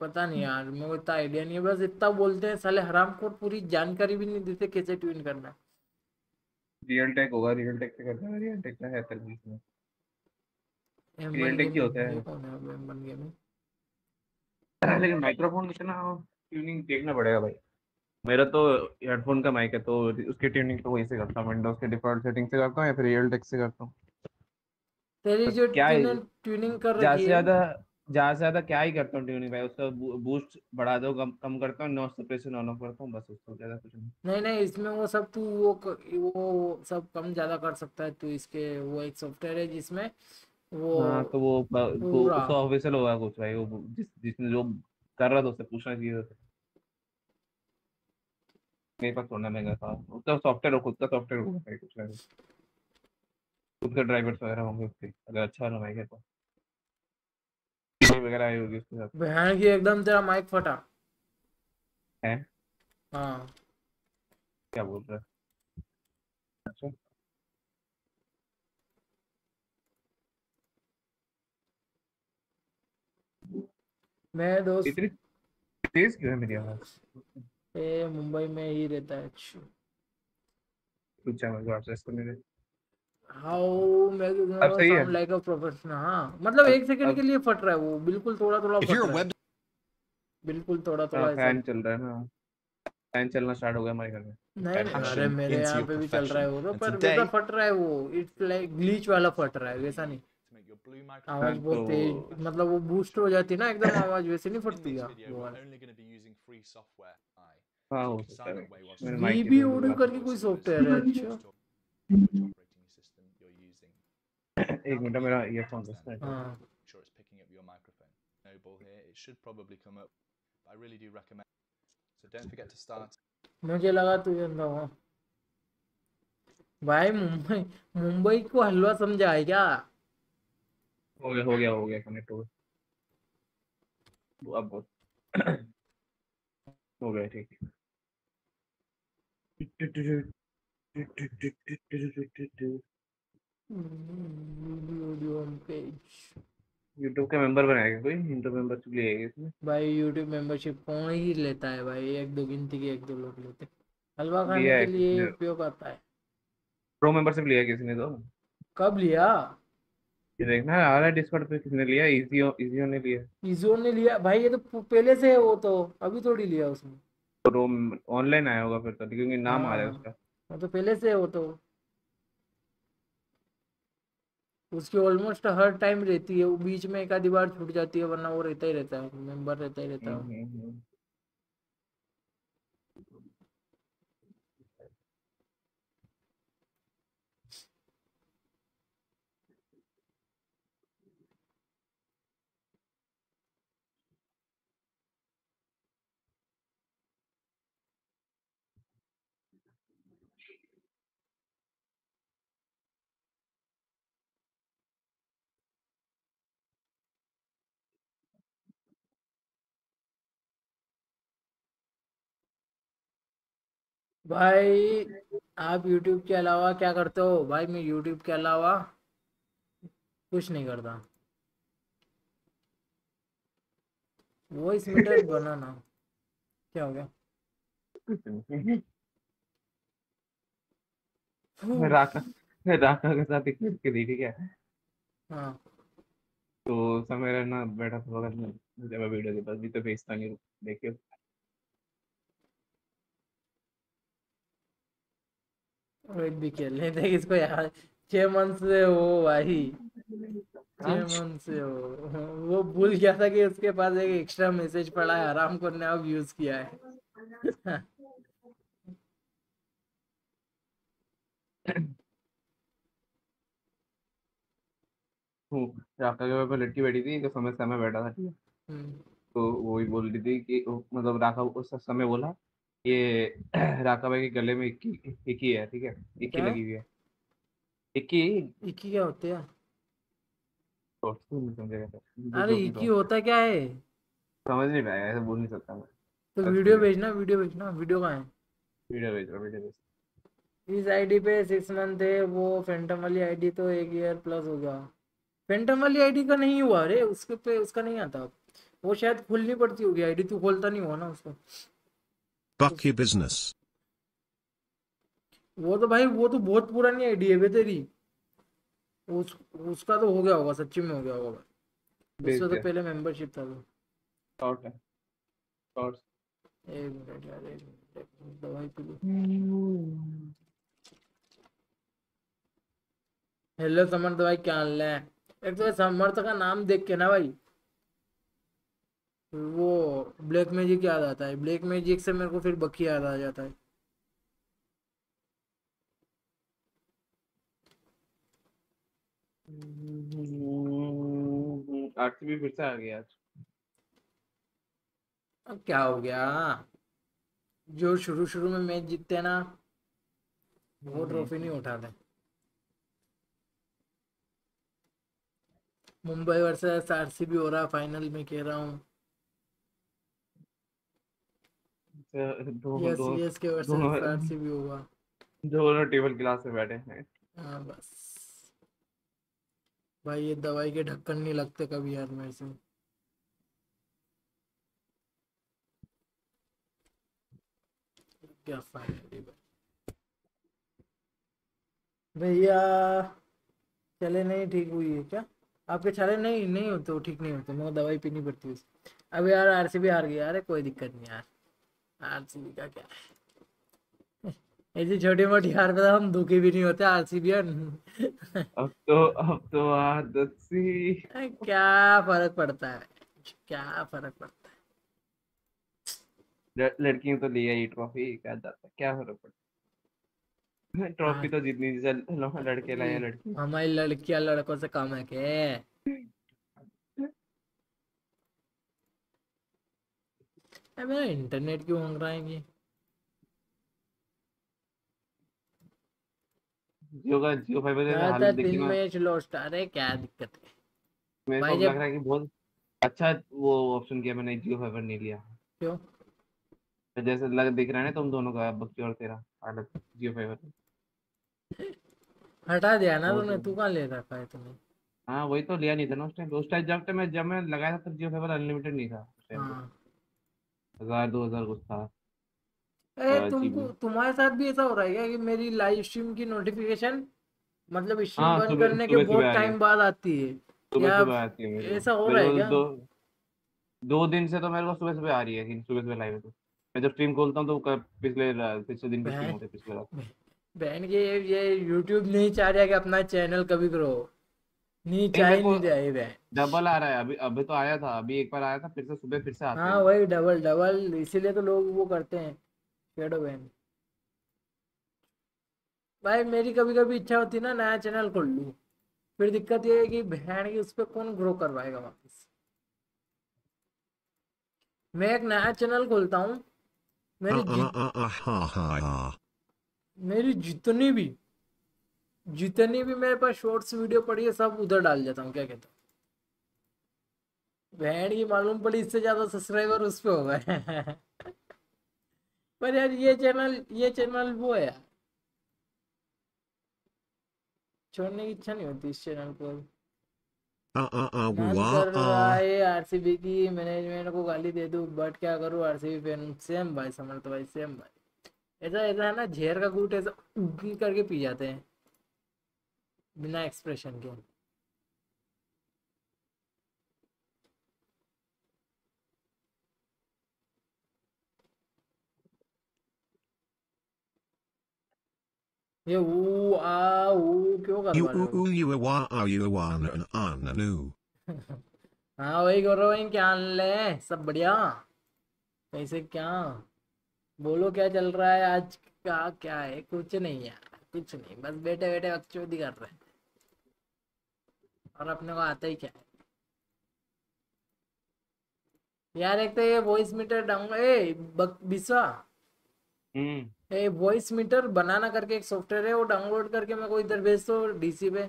पता नहीं यार मेरे को इतना आइडिया नहीं है बस इतना बोलते हैं साले हराम को पूरी जानकारी भी नहीं देते कैसे ट्यून करना रियल टेक होगा रियल टेक से करता है रियल टेक का है सर्विस में। रियल टेक की होता है ये कौन है अब एम वन गेमिंग लेकिन माइक्रोफोन कितना ट्यूनिंग देखना पड़ेगा भाई। मेरा तो हेडफोन का माइक है तो उसकी ट्यूनिंग तो वहीं से करता हूँ विंडोज़ के डिफ़ॉल्ट सेटिंग से करता हूँ या फिर रियल टेक से करता हूँ। तेरी जो क्या ट्यूनिंग कर ज़्यादा से है। ज़्यादा ज़्यादा से ज़्यादा क्या ही करता हूँ ट्यूनिंग भाई उसका बूस्ट बढ़ा दो कम कम करता हूँ नॉइस सप्रेशन ऑन ऑफ़ करता हूँ बस उसको ज़्यादा कुछ नहीं। नहीं नहीं इसमें वो सब तू वो वो सब कम ज़्यादा कर सकता है तू इसके वो एक सॉफ्टवेयर है जिसमें वो हाँ तो वो उसका ऑफिशियल होगा कुछ भाई वो जिस जिसने जो कर रहा था उससे पूछना चाहिए था। मेरे पास थोड़ा महँगा था। उसका सॉफ्टवेयर खुद का सॉफ्टवेयर होगा भाई कुछ ना खुद का ड्राइवर्स वगैरह होंगे उसके अगर अच्छा ना भाई तो कोई वगैरह आई होगी उसके साथ। बहन की एकदम तेरा माइक फटा। है? हाँ। क्या बोल रहा है अच्छा मैं दोस्त इतनी तेज क्यों है मेरी आवाज़? ए, मुंबई में ही रहता है कुछ आवाज़ वापस करने दे हाउ मैं अब सही है। साउंड लाइक अ प्रोफेशनल हाँ। मतलब अब एक सेकंड के लिए फट रहा है वो बिल्कुल थोड़ा थोड़ा फट रहा है। बिल्कुल थोड़ा थोड़ा हाँ ऐसा। फ़ैन चल रहा है ना। फ़ैन चलना स्टार्ट हो गया हमारे घर में। नहीं अरे मेरे यहाँ पे भी चल रहा है वो तो पर वैसा फट रहा है वो। इट्स लाइक ग्लिच वाला फट रहा है वैसा नहीं। हाँ आवाज़ microphone बहुत तो तेज मतलब वो बूस्ट हो जाती है ना एकदम आवाज़ वैसे नहीं फटती है हाँ हो है वीबी की ऑडियो करके कोई सॉफ्टवेयर है अच्छा. एक मिनट मेरा ईयरफोन Understand. डिस्कनेक्ट हाँ sure it's picking up your microphone. Noble here. It should probably come up. But I really do recommend. So don't forget to start. मुझे लगा तू ये था भाई मुंबई मुंबई को हलवा समझा है क्या हो गया हो गया हो गया कनेक्ट हो गया। अब बहुत हो गया ठीक। यूट्यूब का मेंबर बनाएगा कोई? यूट्यूब मेंबरशिप लिएगा इसमें? भाई यूट्यूब मेंबरशिप कौन ही लेता है भाई? एक दो गिनती के एक दो लोग लेते हैं। हलवा खाने के लिए उपयोग आता है। प्रो मेंबरशिप लिया किसी ने तो? कब लिया? ये देखना आ रहा है डिस्कॉर्ड पे किसने लिया? इजी इजी ने लिया। इजो ने लिया। भाई ये तो पहले से है वो तो अभी थोड़ी लिया उसने। प्रो ऑनलाइन आया होगा फिर तो क्योंकि नाम आ रहा है हाँ। उसका। वो तो पहले से है वो तो। उसकी ऑलमोस्ट हर टाइम रहती है वो बीच में एक आधी बार छूट जाती है वरना वो रहता ही रहता है मेंबर रहता ही रहता है। भाई आप YouTube के अलावा क्या करते हो? भाई मैं YouTube के अलावा कुछ नहीं करता। वॉइस मीटर बनाना क्या हो गया? राका राका के साथ एक लड़की देखी क्या हाँ? तो उसका मेरा ना बैठा था बगल में मैं वीडियो के पास भी तो भेजता नहीं हूँ वेट भी खेल नहीं थे इसको यार छह मंथ से हो भाई। छह मंथ से हो। वो भूल गया था कि उसके पास एक एक्स्ट्रा मैसेज पड़ा है। आराम को ने अब यूज़ किया है। हूँ राका के पे लड़की बैठी थी तो समय समय बैठा था। ठीक है हम्म, तो वो ही बोल रही थी कि मतलब राका उस समय बोला ये राका भाई के गले में इक्की इक्की है ठीक है? इक्की? लगी हुई है। इक्की? इक्की क्या होते हैं? तो तू। अरे इक्की तो- होता क्या है? समझ नहीं पाया ऐसे बोल नहीं सकता मैं। तो वीडियो भेजना वीडियो भेजना वीडियो कहाँ है? वीडियो भेज रहा वीडियो भेज इस आईडी पे सिक्स मंथ है वो फैंटम वाली आईडी तो एक ईयर प्लस हो गया। फैंटम वाली आईडी का नहीं हुआ अरे उसके पे उसका नहीं आता। वो शायद खोलनी पड़ती होगी आईडी तू खोलता नहीं हुआ ना उसको। Buck your business. वो तो भाई वो तो बहुत पुरानी आईडी है तेरी। उस उसका तो हो गया होगा सच्ची में हो गया होगा। भाई उससे तो पहले मेंबरशिप था तो शॉर्ट है। शॉर्ट एक मिनट यार एक मिनट दवाई पी लूँ। हेलो समर्थ भाई क्या हाल है? एक तो समर्थ का नाम देख के ना भाई। वो ब्लैक मैजिक याद आता है। ब्लैक मैजिक से मेरे को फिर बक्की याद आ जाता है। आरसीबी फिर से आ गया अब क्या हो गया? जो शुरू शुरू में मैच जीतते हैं ना वो ट्रॉफी नहीं उठाते। मुंबई वर्सेस आरसीबी हो रहा फाइनल में कह रहा हूँ। के दोनों- वर्सेस आरसीबी होगा दोनों टेबल क्लास में बैठे हैं। हाँ बस। भाई ये दवाई के ढक्कन नहीं लगते कभी यार मेरे से। क्या फाइनली भैया चले नहीं ठीक हुई है क्या? आपके छाले नहीं नहीं होते वो ठीक नहीं होते को दवाई पीनी पड़ती है। अब यार आरसीबी हार गया अरे कोई दिक्कत नहीं यार। आरसीबी का क्या? है ऐसी छोटी मोटी हार पे हम दुखी भी नहीं होते आरसीबी अब तो अब तो आदत सी। क्या फ़र्क पड़ता है? क्या फ़र्क पड़ता है? लड़कियों तो लिया ही ट्रॉफी क्या जाता क्या फ़र्क पड़ता है? ट्रॉफी तो जितनी लो- लड़के लाए लड़की। हमारी लड़कियाँ लड़कों से कम है के अरे मेरा इंटरनेट क्यों मांग रहा है ये? जियो का जियो फाइबर का ज़्यादा हालत देखी तीन ना? मैच लॉस्ट अरे क्या दिक्कत है? भाई जब- लग रहा है कि बहुत अच्छा वो ऑप्शन किया मैंने जियो फाइबर नहीं लिया। क्यों? तो जैसे लग दिख रहा है ना तुम दोनों का बक्की और तेरा हालत जियो फाइबर। हटा दिया ना तूने तो- तू कहाँ ले रखा है तूने? हाँ वही तो लिया नहीं था ना उस टाइम उस टाइम जब मैं जब मैं लगाया था तब जियो फाइबर अनलिमिटेड नहीं था। हाँ। हज़ार दो हज़ार कुछ था अरे तुमको। तुम्हारे साथ भी ऐसा हो रहा है क्या कि मेरी लाइव स्ट्रीम की नोटिफिकेशन मतलब स्ट्रीम हाँ, बंद सुबह- करने के बहुत टाइम बाद आती है सुबह या सुबह आती है मेरे। ऐसा हो रहा है क्या? दो दो दिन से तो मेरे को सुबह सुबह आ रही है कि सुबह सुबह लाइव है तो मैं जब स्ट्रीम खोलता हूँ तो पिछले पिछले दिन की स्ट्रीम होती है पिछले रात बहन के ये ये यूट्यूब नहीं चाह रहा कि अपना चैनल कभी करो नहीं ही नहीं बहन डबल आ रहा है अभी अभी तो आया था अभी एक बार आया था फिर से सुबह फिर से आता हाँ वही डबल डबल इसीलिए तो लोग वो करते हैं शेडो बहन भाई मेरी कभी कभी इच्छा होती ना नया चैनल खोल लूँ। फिर दिक्कत ये है कि बहन की उस पर कौन ग्रो करवाएगा वापस? मैं एक नया चैनल खोलता हूँ मेरी Uh, जित- uh, uh, ha, ha, ha. मेरी जितनी भी जितनी भी मेरे पास शॉर्ट्स वीडियो पड़ी है सब उधर डाल जाता हूँ क्या कहता हूँ? बहन की मालूम पड़ी इससे ज़्यादा सब्सक्राइबर उस पर हो गए। पर यार ये चैनल ये चैनल वो है यार। छोड़ने की इच्छा नहीं होती इस चैनल को। रहा uh. है आरसीबी की मैनेजमेंट को गाली दे दूँ बट क्या करूँ? आरसीबी फ़ैन सेम भाई समर्थ भाई सेम भाई। ऐसा ऐसा है ना झेर का गुट ऐसा करके पी जाते हैं। बिना एक्सप्रेशन के। ये आ क्यों कर यू यू वा यू वा न न न हाँ वही कर रहा क्या ले सब बढ़िया। कैसे क्या? बोलो क्या चल रहा है आज का क्या है? कुछ नहीं यार कुछ नहीं बस बैठे बैठे बच्चों कर रहे हैं। और अपने को आता ही क्या है यार एक तो ये वॉइस मीटर डाउन ए बिस्वा हम्म ए वॉइस मीटर बनाना करके एक सॉफ्टवेयर है वो डाउनलोड करके मैं को इधर भेज दो डीसी पे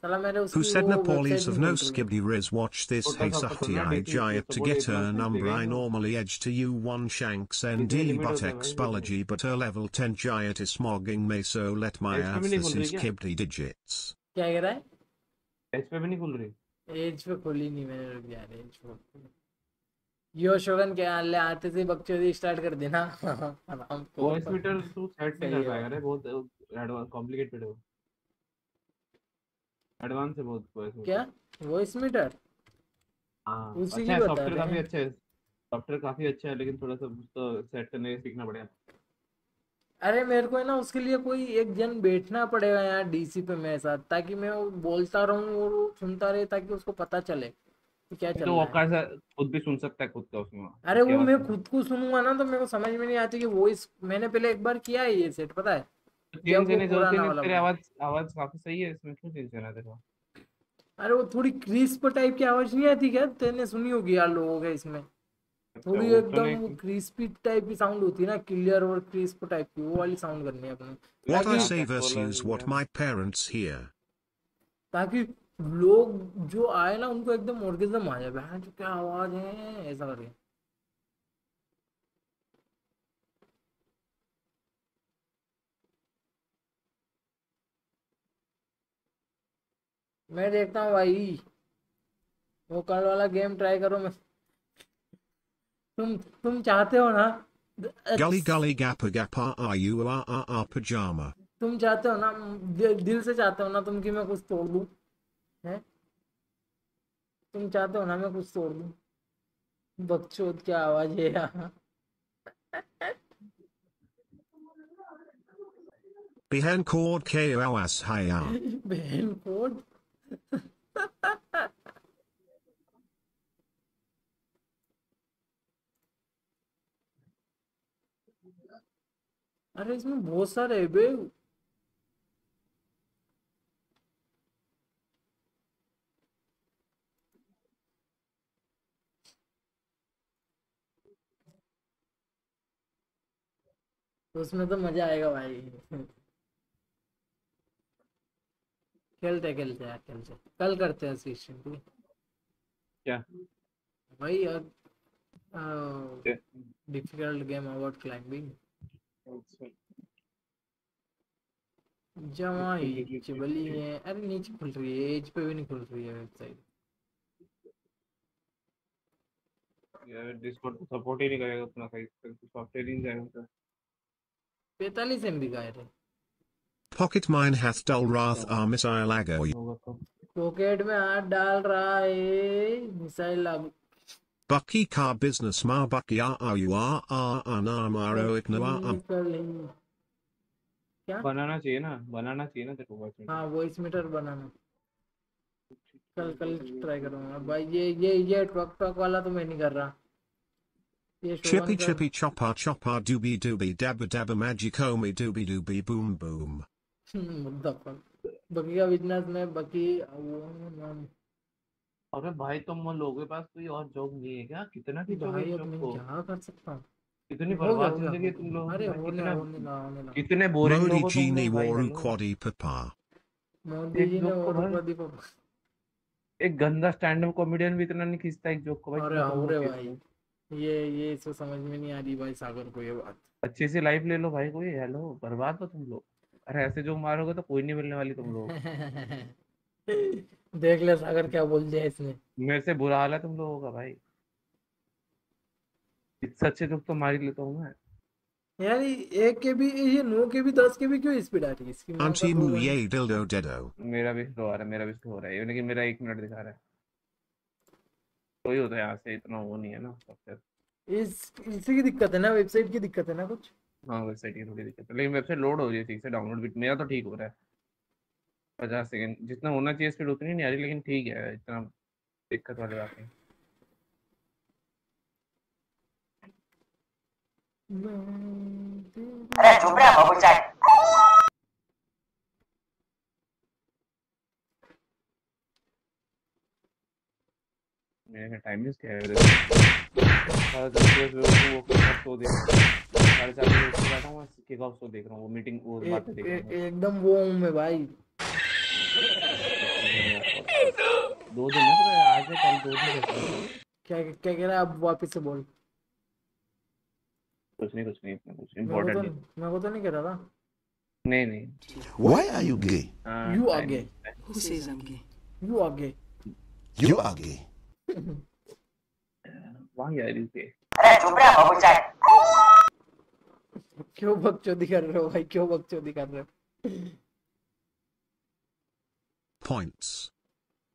Who said Nepalese of no है riz watch this hey sahti I तो to get her number I normally edge to you one shanks ND but है expology but her level 10 giant is smogging me so let my रही emphasis क्या kibby digits. क्या कह रहा है H पे भी नहीं खुल रही? एज पे खोली नहीं मैंने रुक यार एज पे यो शोगन क्या हाल है आते से बकचोदी स्टार्ट कर देना। को वॉइस मीटर तू सेट नहीं कर पाएगा रे बहुत एडवांस कॉम्प्लिकेटेड है एडवांस है बहुत वॉइस क्या? मीटर वॉइस मीटर हाँ उसी अच्छा की बता सॉफ्टवेयर काफ़ी अच्छा है। सॉफ्टवेयर काफ़ी अच्छा है लेकिन थोड़ा सा उसको सेट करने सीखना पड़ेगा। अरे मेरे को है ना उसके लिए कोई एक जन बैठना पड़ेगा यहाँ डीसी पे मेरे साथ ताकि मैं वो बोलता रहूँ और वो सुनता रहे ताकि उसको पता चले कि क्या चल तो रहा है। खुद भी सुन सकता है खुद का उसमें अरे वो मैं खुद को सुनूँगा ना तो मेरे को समझ में नहीं आती कि वॉइस मैंने पहले एक बार किया है ये सेट पता है? अरे वो थोड़ी क्रिस्प टाइप की आवाज़ नहीं आती क्या? तेने सुनी होगी यार लोगों के इसमें। थोड़ी तो एकदम क्रिस्पी टाइप की साउंड होती है ना क्लियर और क्रिस्प टाइप की वो वाली साउंड करनी है अपने। What I ताकि say क्या versus बोला use what यार my parents hear. ताकि लोग जो आए ना उनको एकदम ऑर्गेजम आ जाए बहन जो क्या आवाज़ है? ऐसा करके मैं देखता हूँ भाई वो कल वाला गेम ट्राई करो मैं तुम तुम चाहते हो ना? Gully gully gappa gappa are you ah ah ah pajama. तुम चाहते हो ना दिल, से चाहते हो ना तुम कि मैं कुछ तोड़ दूँ? हैं? तुम चाहते हो ना मैं कुछ तोड़ दूँ? बकचोद क्या आवाज़ है यार? Behen cord koas haya. बहन कोड अरे इसमें बहुत सारे है बे। उसमें तो मज़ा आएगा भाई। खेलते खेलते यार खेलते। कल करते हैं सीशन है? क्या? भाई यार डिफ़िकल्ट गेम अबाउट क्लाइंबिंग जमा ही चिबली है अरे नीचे खुल रही है एज पे भी नहीं खुल रही है वेबसाइट यार डिस्कॉर्ड तो सपोर्ट ही नहीं करेगा उतना सही सॉफ्टवेयर ही नहीं जाएगा तो पैतालीस एम बी का है रे। Pocket mine hath dull wrath ah missile ago. तो। पॉकेट में हाथ डाल रहा है मिसाइल लागू Bucky car business ma bucky ah ah you ah ah anamaro ignoa ah. निकल ही क्या बनाना चाहिए ना बनाना चाहिए ना तेरे को वॉइस मीटर हाँ वॉइस मीटर बनाना कल कल ट्राई करूँगा भाई ये ये ये ट्रक ट्रक वाला तो मैं नहीं कर रहा Chippy chippy chopper chopper doobie doobie dabba dabba magicomi doobie doobie boom boom. मुद्दा पर बकी का बिज़नेस में बकी अबे भाई तुम लोगों के पास कोई और जॉब नहीं है क्या? कितना की जॉब भाई है अब जॉब मैं को। क्या कर सकता कितनी हो बर्बाद हो ज़िंदगी तुम लोगों अरे होने कितना लगा होने लगा होने लगा। कितने बोरिंग लोग हो तुम लोग भाई waru हेलो मोदी एक जी ने को और भाई पापा एक गंदा स्टैंड अप कॉमेडियन भी इतना नहीं खींचता एक जोक को भाई अरे हाँ रे भाई ये ये इसको समझ में नहीं आ रही भाई सागर को ये बात। अच्छी सी लाइफ ले लो भाई कोई हेलो बर्बाद हो तुम लोग। अरे ऐसे जो मारोगे तो कोई नहीं मिलने वाली तुम लोग देख ले सागर क्या बोल दिया इसने। मेरे से बुरा हाल है तुम लोगों का भाई। अच्छे दुख तो मार ही लेता हूँ मैं। यार एक के भी ये नौ के भी दस के भी क्यों स्पीड आ रही है? इसकी माँ का Auntie दो moo घंटे ye मेरा भी स्लो आ रहा है मेरा भी स्लो हो रहा है। लेकिन मेरा एक मिनट दिखा रहा है। कोई होता है यहाँ से इतना वो नहीं है ना इस इसी की दिक्कत है ना वेबसाइट की दिक्कत है ना कुछ? हाँ वेबसाइट की थोड़ी दिक्कत है। लेकिन वेबसाइट लोड हो रही है ठीक से डाउनलोड भी मेरा तो ठीक हो रहा है। पचास सेकंड जितना होना चाहिए स्पीड उतनी नहीं आ रही लेकिन ठीक है इतना दिक्कत वाली बात नहीं। अरे चुप रहे बबुल चाट मैंने टाइम किया है मेरे सारा दिन सुबह सुबह वो किक शो देख साढ़े चार बजे के बैठा हूँ किक ऑफ़ शो देख रहा हूँ वो मीटिंग वो बातें देख रहा हूँ। एकदम वो हूँ मैं भाई। दो दिन है तो आज है कल दो दिन क्या क्या कह रहा है? अब वापस से बोल। कुछ नहीं कुछ नहीं कुछ इम्पोर्टेंट तो नहीं मेरे को तो नहीं कह रहा था। नहीं नहीं। Why are you gay? हाँ, You are gay. Who says I'm gay? You आगे You are gay. वहाँ यार यू के अरे चुप रहे बबुल चाट क्यों बकचोदी कर रहे हो भाई? क्यों बकचोदी कर रहे हो? Points.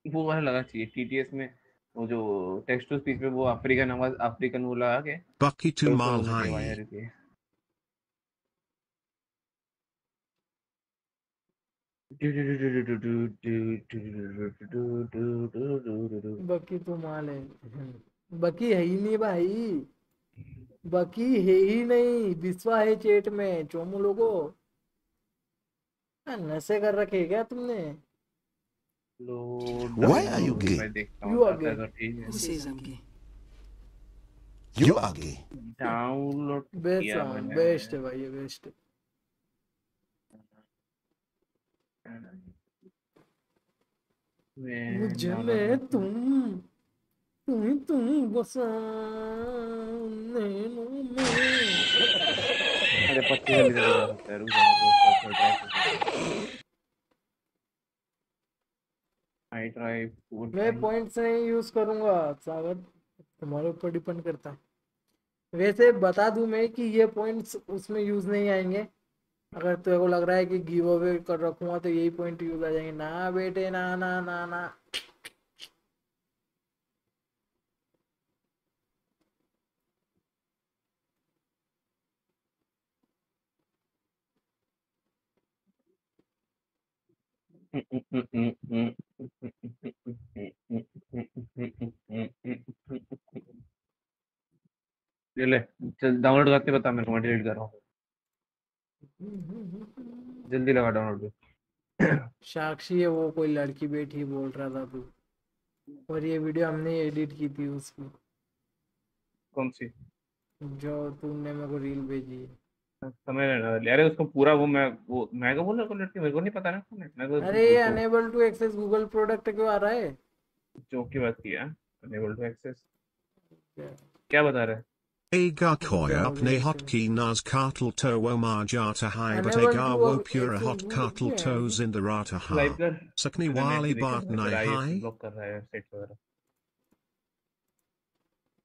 वो वाला लगा चाहिए टीटीएस में वो जो टेक्स्ट टू स्पीच में वो अफ्रीकन आवाज़ अफ्रीकन वो लगा के तो Malhai. are you gay? बकी तो माल है बकी है ही नहीं भाई बकी है ही नहीं बिस्वा है चेट में चोमू लोगो हाँ, नशे कर रखे क्या तुमने Why are you gay? You are gay. Who says I'm gay? You are gay. Download best किया मैंने बेस्ट भाई ये बेस्ट है मुझे में तुम तुम्हें तुम बसा नैनों में अरे पच्चीस जल्दी जल्दी जा सकता है रुक जाओ आई ट्राई फोर मैं पॉइंट्स नहीं यूज़ करूँगा सागर तुम्हारे ऊपर डिपेंड करता। है वैसे बता दूँ मैं कि ये पॉइंट्स उसमें यूज़ नहीं आएँगे। अगर तुम्हें को लग रहा है कि गिव अवे कर रखूँगा तो यही पॉइंट यूज़ आ जाएँगे। ना बेटे ना ना ना ना। ये ले चल डाउनलोड करके बता मेरे को मैं डिलीट कर रहा हूँ। जल्दी लगा डाउनलोड साक्षी है वो कोई लड़की बैठी बोल रहा था तू। और ये वीडियो हमने एडिट की थी उसकी कौन सी? जो तुमने मेरे को रील भेजी है। समझ नहीं रहा अरे उसको पूरा वो मैं वो मैं क्या बोल रहा हूँ लड़की मेरे को नहीं पता ना है मैं तो अरे ये unable to access Google product क्यों आ रहा है जो की बात किया अनेबल टू एक्सेस क्या बता रहे हैं Agar koya upne hotki nas kartel to omajata hai but agar wo pura hot kartel toes in the rata ha. Sakni wali की था, nai hai. ब्लॉक कर रहा है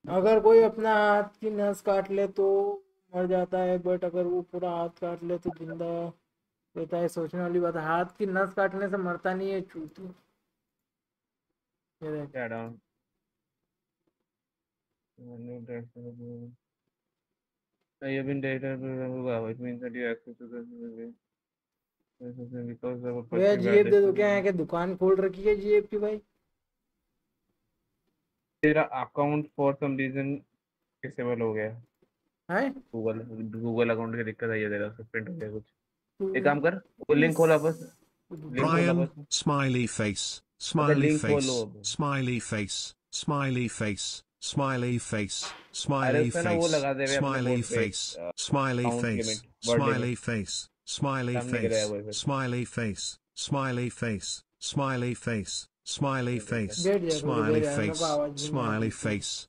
अगर कोई अपना हाथ की नस काट ले तो मर जाता है बट अगर वो पूरा हाथ काट ले तो ज़िंदा रहता है। सोचने वाली बात हाथ की नस काटने से मरता नहीं है चूती ये देख। Down I have been data it means that you access to the because of a भैया जीएफ दे दो क्या है कि दुकान खोल रखी है जीएफ की भाई? तेरा account for some reason disable हो गया। है गूगल गूगल अकाउंट की दिक्कत आई है तेरा सस्पेंड हो गया कुछ एक काम कर वो लिंक खोल वापस Brian, वापस smiley face, smiley link face, follow अब। smiley face, smiley face, smiley face, smiley face, smiley face, uh, smiley face, smiley face, smiley है face, smiley face, smiley face, smiley face, smiley face,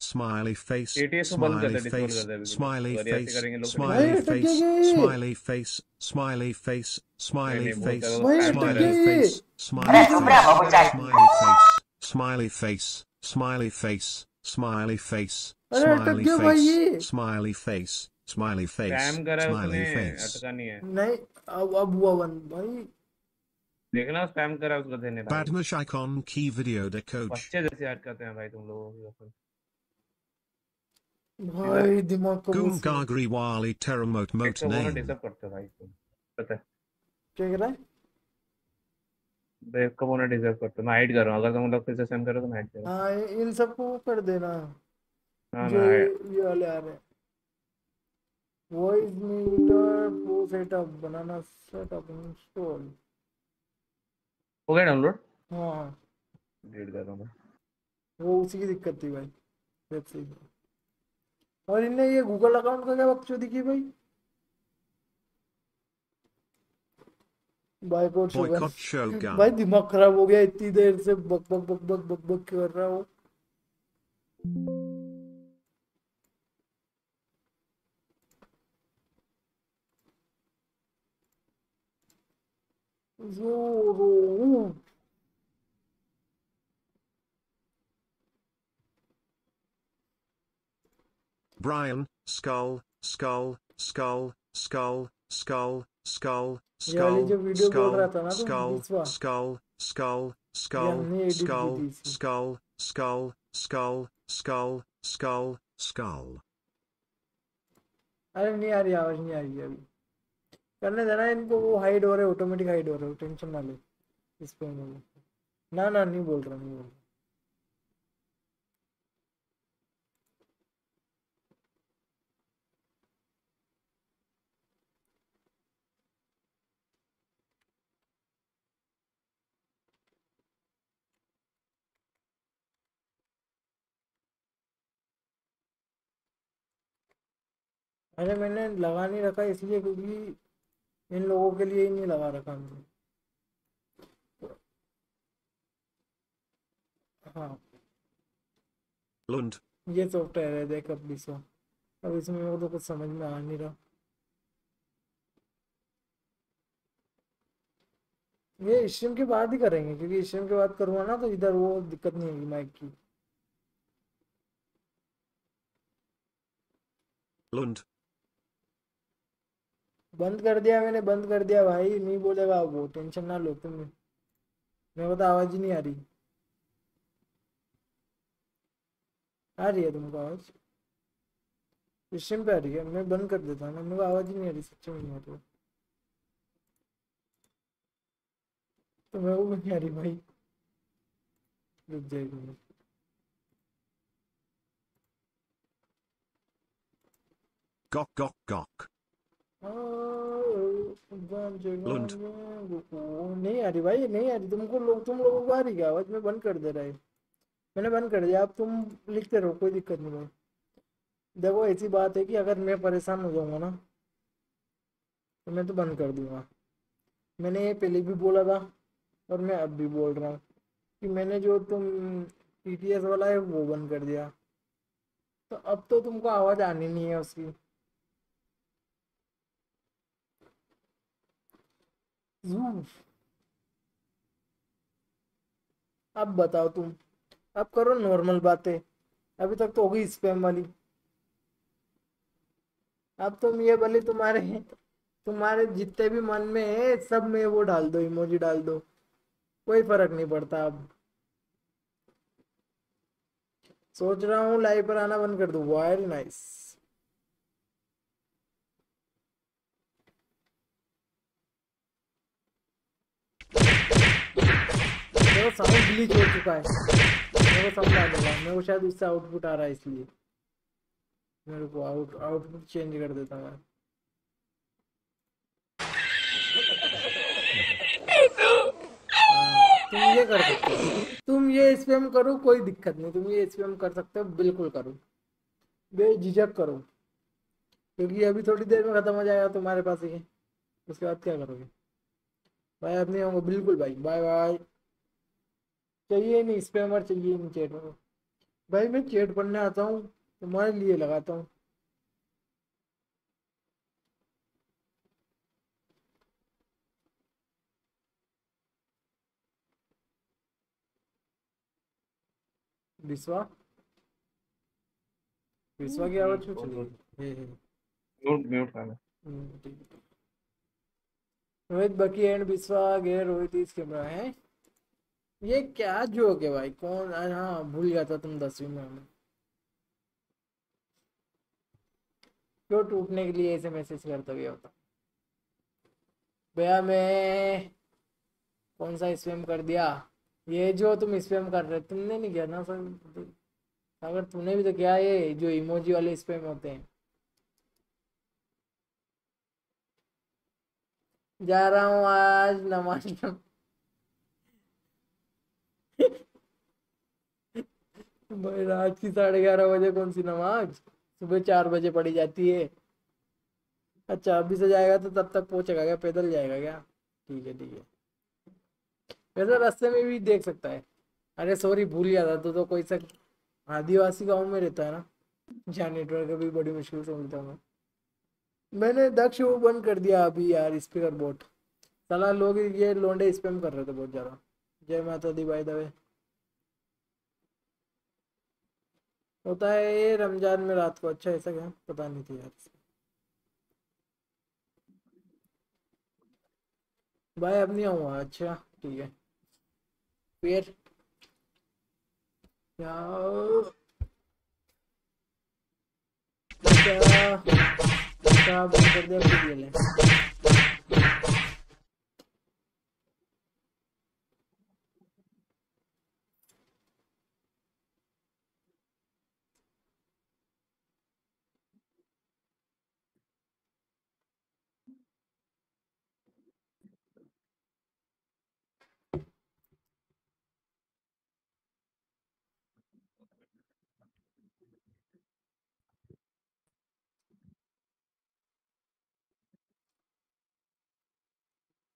smiley face, smiley face, smiley face, ATS को बंद कर दे, smiley disable face, कर दे अभी के लिए। smiley अगर ऐसे face, करेंगे लोग तो smiley भाई, face, अटक गए। smiley face, smiley face, smiley नहीं, बहुत face, ज़्यादा भाई, spam अटक कर रहे smiley गए। face, smiley अरे चुप रह बाबू face, चाय smiley face, smiley face, smiley face, smiley face, अरे अटक smiley गया भाई ये। face, smiley face, smiley face, spam करा है smiley उसने face. अटका नहीं है नहीं अब अब हुआ बंद भाई देखना स्पैम करा है उसको देने भाई Badmash icon key video decode. बच्चे जैसे याद करते हैं भाई तुम लोगों की कसम भाई दिमाग को Goom बस- Gagri Wali Terremote एक Mote तो वो ना name. डिस्टर्ब करते हो भाई तुम पता है। क्या कह रहा है? ब्रेक को वो डिजर्व करते मैं हाइड कर रहा हूँ अगर तुम लोग फिर से सेम करो तो मैं हाइड करूँ हाँ। इन सबको कर देना। हाँ जो ये वाले आ रहे वॉइस मीटर प्रो सेटअप बनाना सेटअप इंस्टॉल हो गया डाउनलोड हाँ। डिलीट कर रहा हूँ मैं। वो उसी की दिक्कत थी भाई वेबसाइट और इनने ये गूगल अकाउंट का क्या बकचोदी की भाई? भाई दिमाग खराब हो गया इतनी देर से बक बक बक बक बक बक कर रहा हो। जोरो Brian, skull, skull, skull, skull, skull, skull, skull, skull, skull, skull, skull, skull, skull, skull, skull, skull, skull, skull, skull. अरे नहीं आ रही आवाज़ नहीं आ रही अभी करने देना इनको वो हाइड हो रहे ऑटोमेटिक हाइड हो रहे हो टेंशन ना ले इस पे ना ना नहीं बोल रहा नहीं बोल रहा अरे मैंने लगा नहीं रखा इसलिए क्योंकि इन लोगों के लिए ही नहीं लगा रखा मैंने हाँ। Lund, ये सॉफ्टवेयर है देख अब सो अब इसमें मेरे को तो कुछ समझ में आ नहीं रहा। ये स्ट्रीम के बाद ही करेंगे क्योंकि स्ट्रीम के बाद करूँगा ना तो इधर वो दिक्कत नहीं होगी माइक की। Lund, बंद कर दिया मैंने, बंद कर दिया भाई। नहीं बोलेगा वो टेंशन ना लो तुम। मेरे को तो आवाज़ ही नहीं आ रही। आ रही है तुमको आवाज़? स्ट्रीम पे आ रही है। मैं बंद कर देता हूँ मेरे को आवाज़ ही नहीं आ रही सच्ची में नहीं आ रही तो मेरे को नहीं आ रही भाई। रुक जाएगी Gok Gok Gok. लुंड। नहीं आ रही भाई, नहीं आ रही। तुमको लोग तुम लोगों को आ रही क्या? आवाज़ में बंद कर दे रहा है। मैंने बंद कर दिया। अब तुम लिखते रहो, कोई दिक्कत नहीं भाई। देखो, ऐसी बात है कि अगर मैं परेशान हो जाऊँगा ना तो मैं तो बंद कर दूँगा। मैंने ये पहले भी बोला था, और मैं अब भी बोल रहा हूँ कि मैंने जो तुम टी वाला है, वो बंद कर दिया। तो अब तो तुमको आवाज़ आनी नहीं है उसकी। अब बताओ तुम। अब करो नॉर्मल बातें। अभी तक तो हो गई स्पैम वाली। अब तुम ये वाली तुम्हारे तुम्हारे जितने भी मन में है, सब में वो डाल दो इमोजी डाल दो। कोई फ़र्क नहीं पड़ता अब। सोच रहा हूँ लाइव पर आना बंद कर दो। वेरी नाइस मेरा साउंड ग्लिच हो चुका है। मेरे को समझ आ जाएगा मेरे को शायद उससे आउटपुट आ रहा है इसलिए। मेरे को आउट आउटपुट चेंज कर देता मैं तुम ये कर सकते हो। तुम ये स्पैम करो, कोई दिक्कत नहीं। तुम ये स्पैम कर सकते हो, बिल्कुल करो। बेझिझक करो। क्योंकि अभी थोड़ी देर में खत्म हो जाएगा तुम्हारे पास ही उसके बाद क्या करोगे? भाई अब नहीं होंगे। बिल्कुल भाई। बाय बाय चाहिए नहीं स्पैमर चाहिए नहीं चैट में। भाई मैं चैट पढ़ने आता हूँ तुम्हारे लिए लगाता हूँ। विश्वा विश्वा की आवाज़ क्यों चली। म्यूट म्यूट कर हम्म, है। रोहित बकी एंड विश्वा गे रोहित इस कैमरा है। ये क्या जोक है भाई? कौन? हाँ भूल गया था तुम दसवीं में। हमें क्यों टूटने के लिए ऐसे मैसेज करते हुए होता भैया, मैं कौन सा स्पैम कर दिया? ये जो तुम स्पैम कर रहे तुमने नहीं किया ना सर अगर तूने भी तो किया ये, जो इमोजी वाले स्पैम होते हैं। जा रहा हूँ आज नमाज़ भाई रात की साढ़े ग्यारह बजे कौन सी नमाज़? सुबह चार बजे पड़ी जाती है। अच्छा अभी से जाएगा तो तब तक पहुंचेगा क्या? पैदल जाएगा क्या? ठीक है ठीक है। वैसे रास्ते में भी देख सकता है। अरे सॉरी भूल गया था तो, तो कोई सा आदिवासी गाँव में रहता है ना? जहाँ नेटवर्क अभी बड़ी मुश्किल से मिलता है मैंने दक्ष वो बंद कर दिया अभी यार स्पीकर बोट सलाह लोग ये लोंडे स्पैम कर रहे थे बहुत ज़्यादा। जय माता दी बाय द वे होता है ये रमज़ान में रात को अच्छा ऐसा क्या? पता नहीं थी यार भाई अब नहीं आऊँगा अच्छा ठीक है। फिर? क्या क्या कर दिया फिर ये ले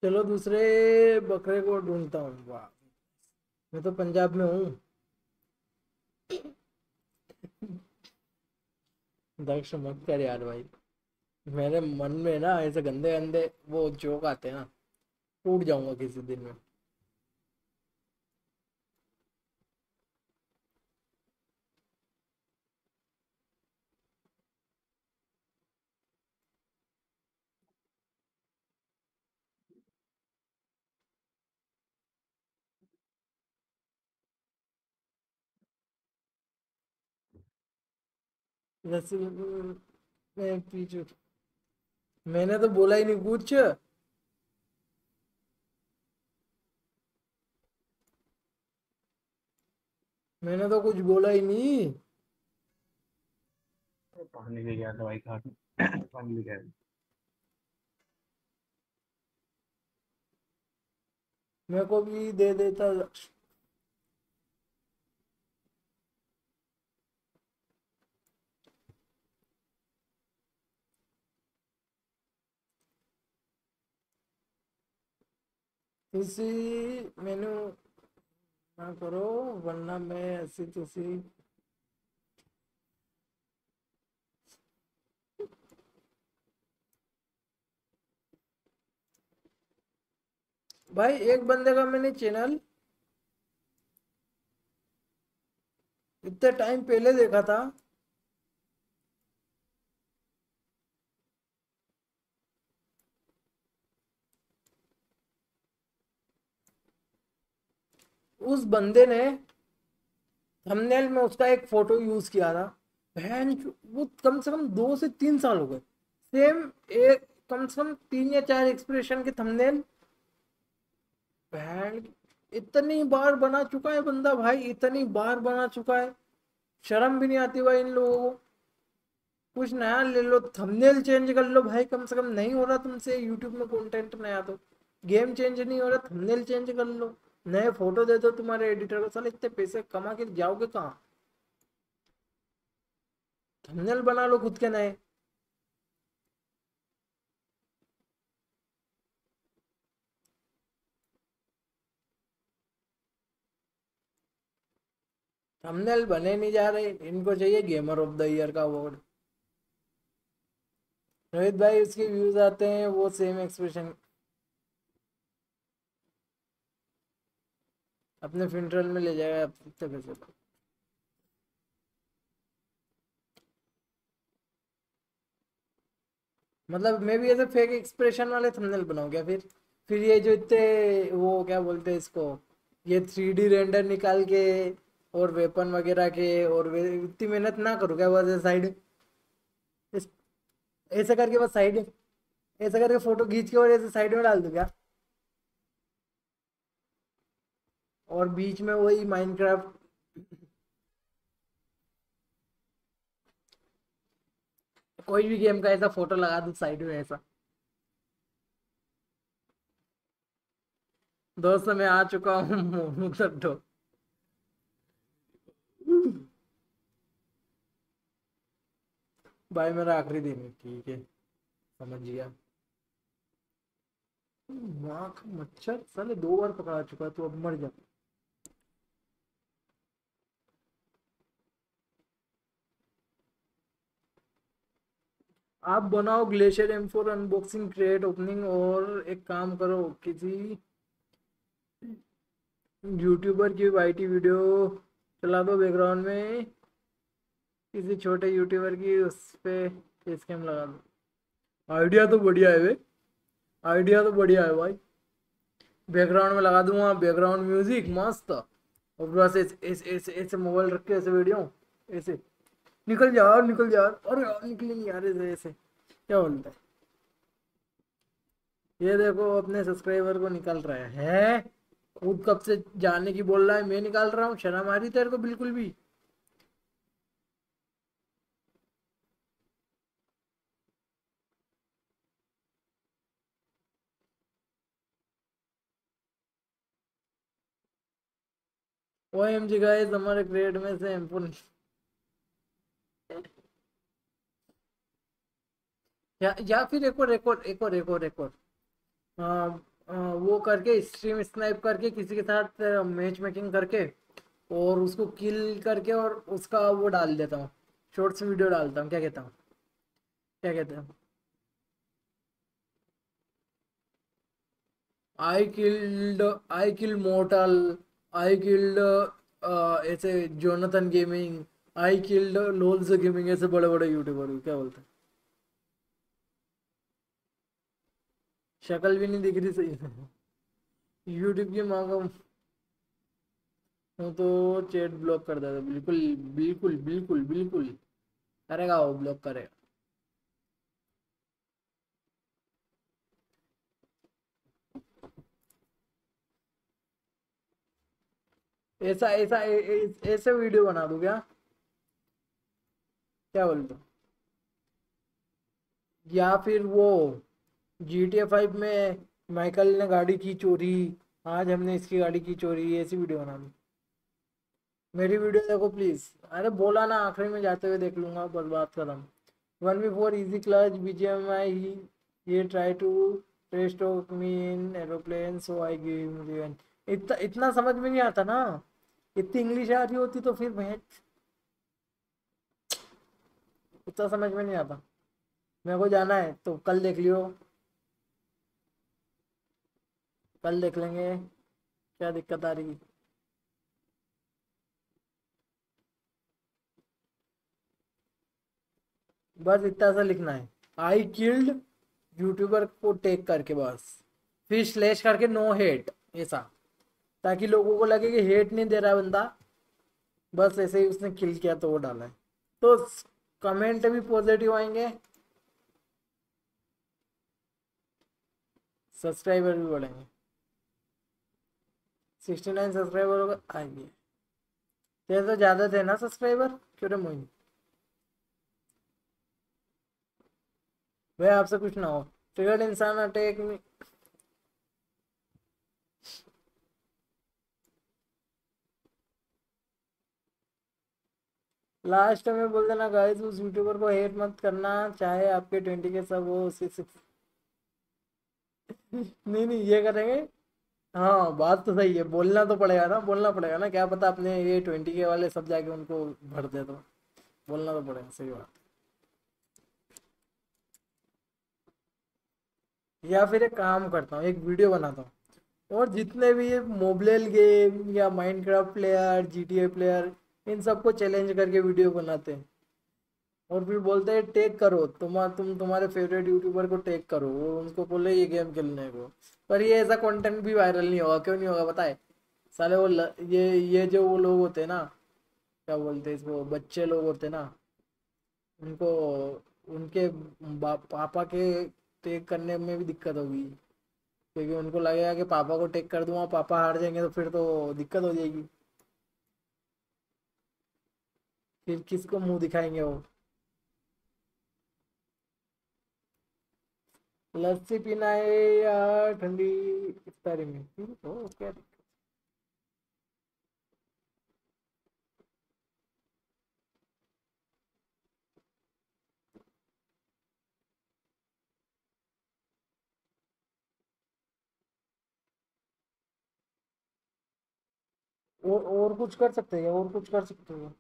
चलो दूसरे बकरे को ढूंढता हूँ, वाह। मैं तो पंजाब में हूँ। दक्ष, मत कर यार भाई। मेरे मन में ना ऐसे गंदे गंदे वो जोक आते हैं ना, टूट जाऊँगा किसी दिन में। मैं पीछे मैंने तो बोला ही नहीं कुछ। मैंने तो कुछ बोला ही नहीं। पानी ले गया दवाई खा पानी ले गया। मेरे को भी दे देता। तुसी मैनू ना करो वरना मैं ऐसी तुसी भाई एक बंदे का मैंने चैनल इतने टाइम पहले देखा था उस बंदे ने थंबनेल में उसका एक फ़ोटो यूज़ किया था। बहन वो कम से कम दो से तीन साल हो गए। सेम एक कम से कम तीन या चार एक्सप्रेशन के थंबनेल बहन, इतनी बार बना चुका है बंदा भाई, इतनी बार बना चुका है। शर्म भी नहीं आती भाई इन लोगों को। कुछ नया ले लो थंबनेल चेंज कर लो भाई, कम से कम नहीं हो रहा तुमसे यूट्यूब में कंटेंट नया तो। गेम चेंज नहीं हो रहा थंबनेल चेंज कर लो। नए फ़ोटो दे दो तुम्हारे एडिटर को। साले, इतने पैसे कमा के जाओगे कहाँ? थंबनेल बना लो खुद के नए। थंबनेल बने नहीं जा रहे। इनको चाहिए गेमर ऑफ़ द ईयर का अवार्ड रोहित भाई, उसके व्यूज़ आते हैं, वो सेम एक्सप्रेशन अपने फिंट्रल में ले जाएगा आप कितने पैसे का मतलब मैं भी ऐसे फेक एक्सप्रेशन वाले थंबनेल बनाऊँ क्या फिर? फिर ये जो इतने वो क्या बोलते हैं इसको? ये थ्री डी रेंडर निकाल के और वेपन वगैरह के और इतनी मेहनत ना करूँ क्या बस साइड ऐसे करके बस साइड ऐसे करके फ़ोटो खींच के और ऐसे साइड में डाल दूँ क्या और बीच में वही माइनक्राफ्ट कोई भी गेम का ऐसा फ़ोटो लगा दूँ साइड में ऐसा। दोस्त, मैं आ चुका हूँ तड्डो भाई, मेरा आखिरी दिन है, ठीक है। समझ गया। मच्छर, साले दो बार पकड़ा चुका तू अब मर जा। आप बनाओ glacier M four unboxing create opening और एक काम करो किसी यूट्यूबर की वाईटी वीडियो चला दो बैकग्राउंड में, किसी छोटे यूट्यूबर की उस पे स्कैम लगा दो। आइडिया तो बढ़िया है वे आइडिया तो बढ़िया है भाई। बैकग्राउंड में लगा दूँगा बैकग्राउंड म्यूज़िक मस्त। और बस ऐसे ऐसे ऐसे मोबाइल रख के ऐसे वीडियो ऐसे। निकल जा निकल जा। अरे यार निकले नहीं यार ऐसे। क्या बोलता है? ये देखो, अपने सब्सक्राइबर को निकल रहा है। हैं खुद कब से जाने की बोल रहा है, मैं निकाल रहा हूँ। शर्म आ रही तेरे को बिल्कुल भी। ओ एम जी गाइस हमारे ग्रेड में से एम या या फिर एक और एक और एक और एक और एक और। वो करके स्ट्रीम स्नाइप करके किसी के साथ मैच मेकिंग करके और उसको किल करके और उसका वो डाल देता हूँ। शॉर्ट्स वीडियो डालता हूँ, क्या कहता हूँ? क्या कहते हैं? I killed I kill Mortal I killed ऐसे Jonathan gaming I killed lols gaming ऐसे बड़े बड़े यूट्यूबर क्या बोलते हैं शक्ल भी नहीं दिख रही सही यूट्यूब की माँ का तो चैट ब्लॉक कर देता बिल्कुल बिल्कुल बिल्कुल बिल्कुल। करेगा वो ब्लॉक करेगा। ऐसा ऐसा ऐसे वीडियो बना दूँ क्या? क्या बोलते हो? या फिर वो जी टी फाइव में माइकल ने गाड़ी की चोरी, आज हमने इसकी गाड़ी की चोरी ऐसी वीडियो बना दूँ। मेरी वीडियो देखो प्लीज़ अरे बोला ना, आखिरी में जाते हुए देख लूँगा, बस बात खत्म। One B four easy clutch B G M I ही ये try to trace talk me in aeroplane so I give इतना इतना समझ में नहीं आता ना। इतनी इंग्लिश आ रही होती तो फिर मैं इतना समझ में नहीं आता। मेरे को जाना है तो कल देख लियो। कल देख लेंगे, क्या दिक्कत आ रही बस इतना सा लिखना है। आई किल्ड यूट्यूबर को टेक करके बस। फिर स्लेश करके नो हेट ऐसा। ताकि लोगों को लगे कि हेट नहीं दे रहा बंदा। बस ऐसे ही उसने किल किया तो वो डाला है। तो कमेंट भी पॉजिटिव आएँगे। सब्सक्राइबर भी बढ़ेंगे। सिक्सटी नाइन सब्सक्राइबर होगा, आएँगे। तेरे तो ज़्यादा थे ना सब्सक्राइबर क्यों रे मोइन भाई आपसे कुछ ना हो ट्रिगर्ड इंसान अटैक में लास्ट में बोल देना गाइस उस यूट्यूबर को हेट मत करना, चाहे आपके ट्वेंटी के सब हो सिक्स नहीं नहीं, ये करेंगे। हाँ बात तो सही है, बोलना तो पड़ेगा ना, बोलना पड़ेगा ना, क्या पता अपने ये ट्वेंटी के वाले सब जाके उनको भर दे तो। बोलना तो पड़ेगा, सही बात। या फिर एक काम करता हूँ, एक वीडियो बनाता हूँ। और जितने भी ये मोबाइल गेम या माइनक्राफ्ट प्लेयर जीटीए प्लेयर इन सबको चैलेंज करके वीडियो बनाते हैं। और फिर बोलते हैं टेक करो तुम तुम तुम्हारे फेवरेट यूट्यूबर को टेक करो और उनको बोले ये गेम खेलने को। पर ये ऐसा कंटेंट भी वायरल नहीं होगा क्यों नहीं होगा बताए? साले वो ल, ये ये जो वो लोग होते हैं ना क्या बोलते हैं इसको बच्चे लोग होते हैं ना उनको उनके पापा के टेक करने में भी दिक्कत होगी। क्योंकि उनको लगेगा कि पापा को टेक कर दूँगा पापा हार जाएँगे तो फिर तो दिक्कत हो जाएगी। फिर किसको मुँह दिखाएँगे वो? लस्सी पीना है या ठंडी इफ्तारी में? ओ क्या दिक्कत? और और कुछ कर सकते हैं? और कुछ कर सकते हो?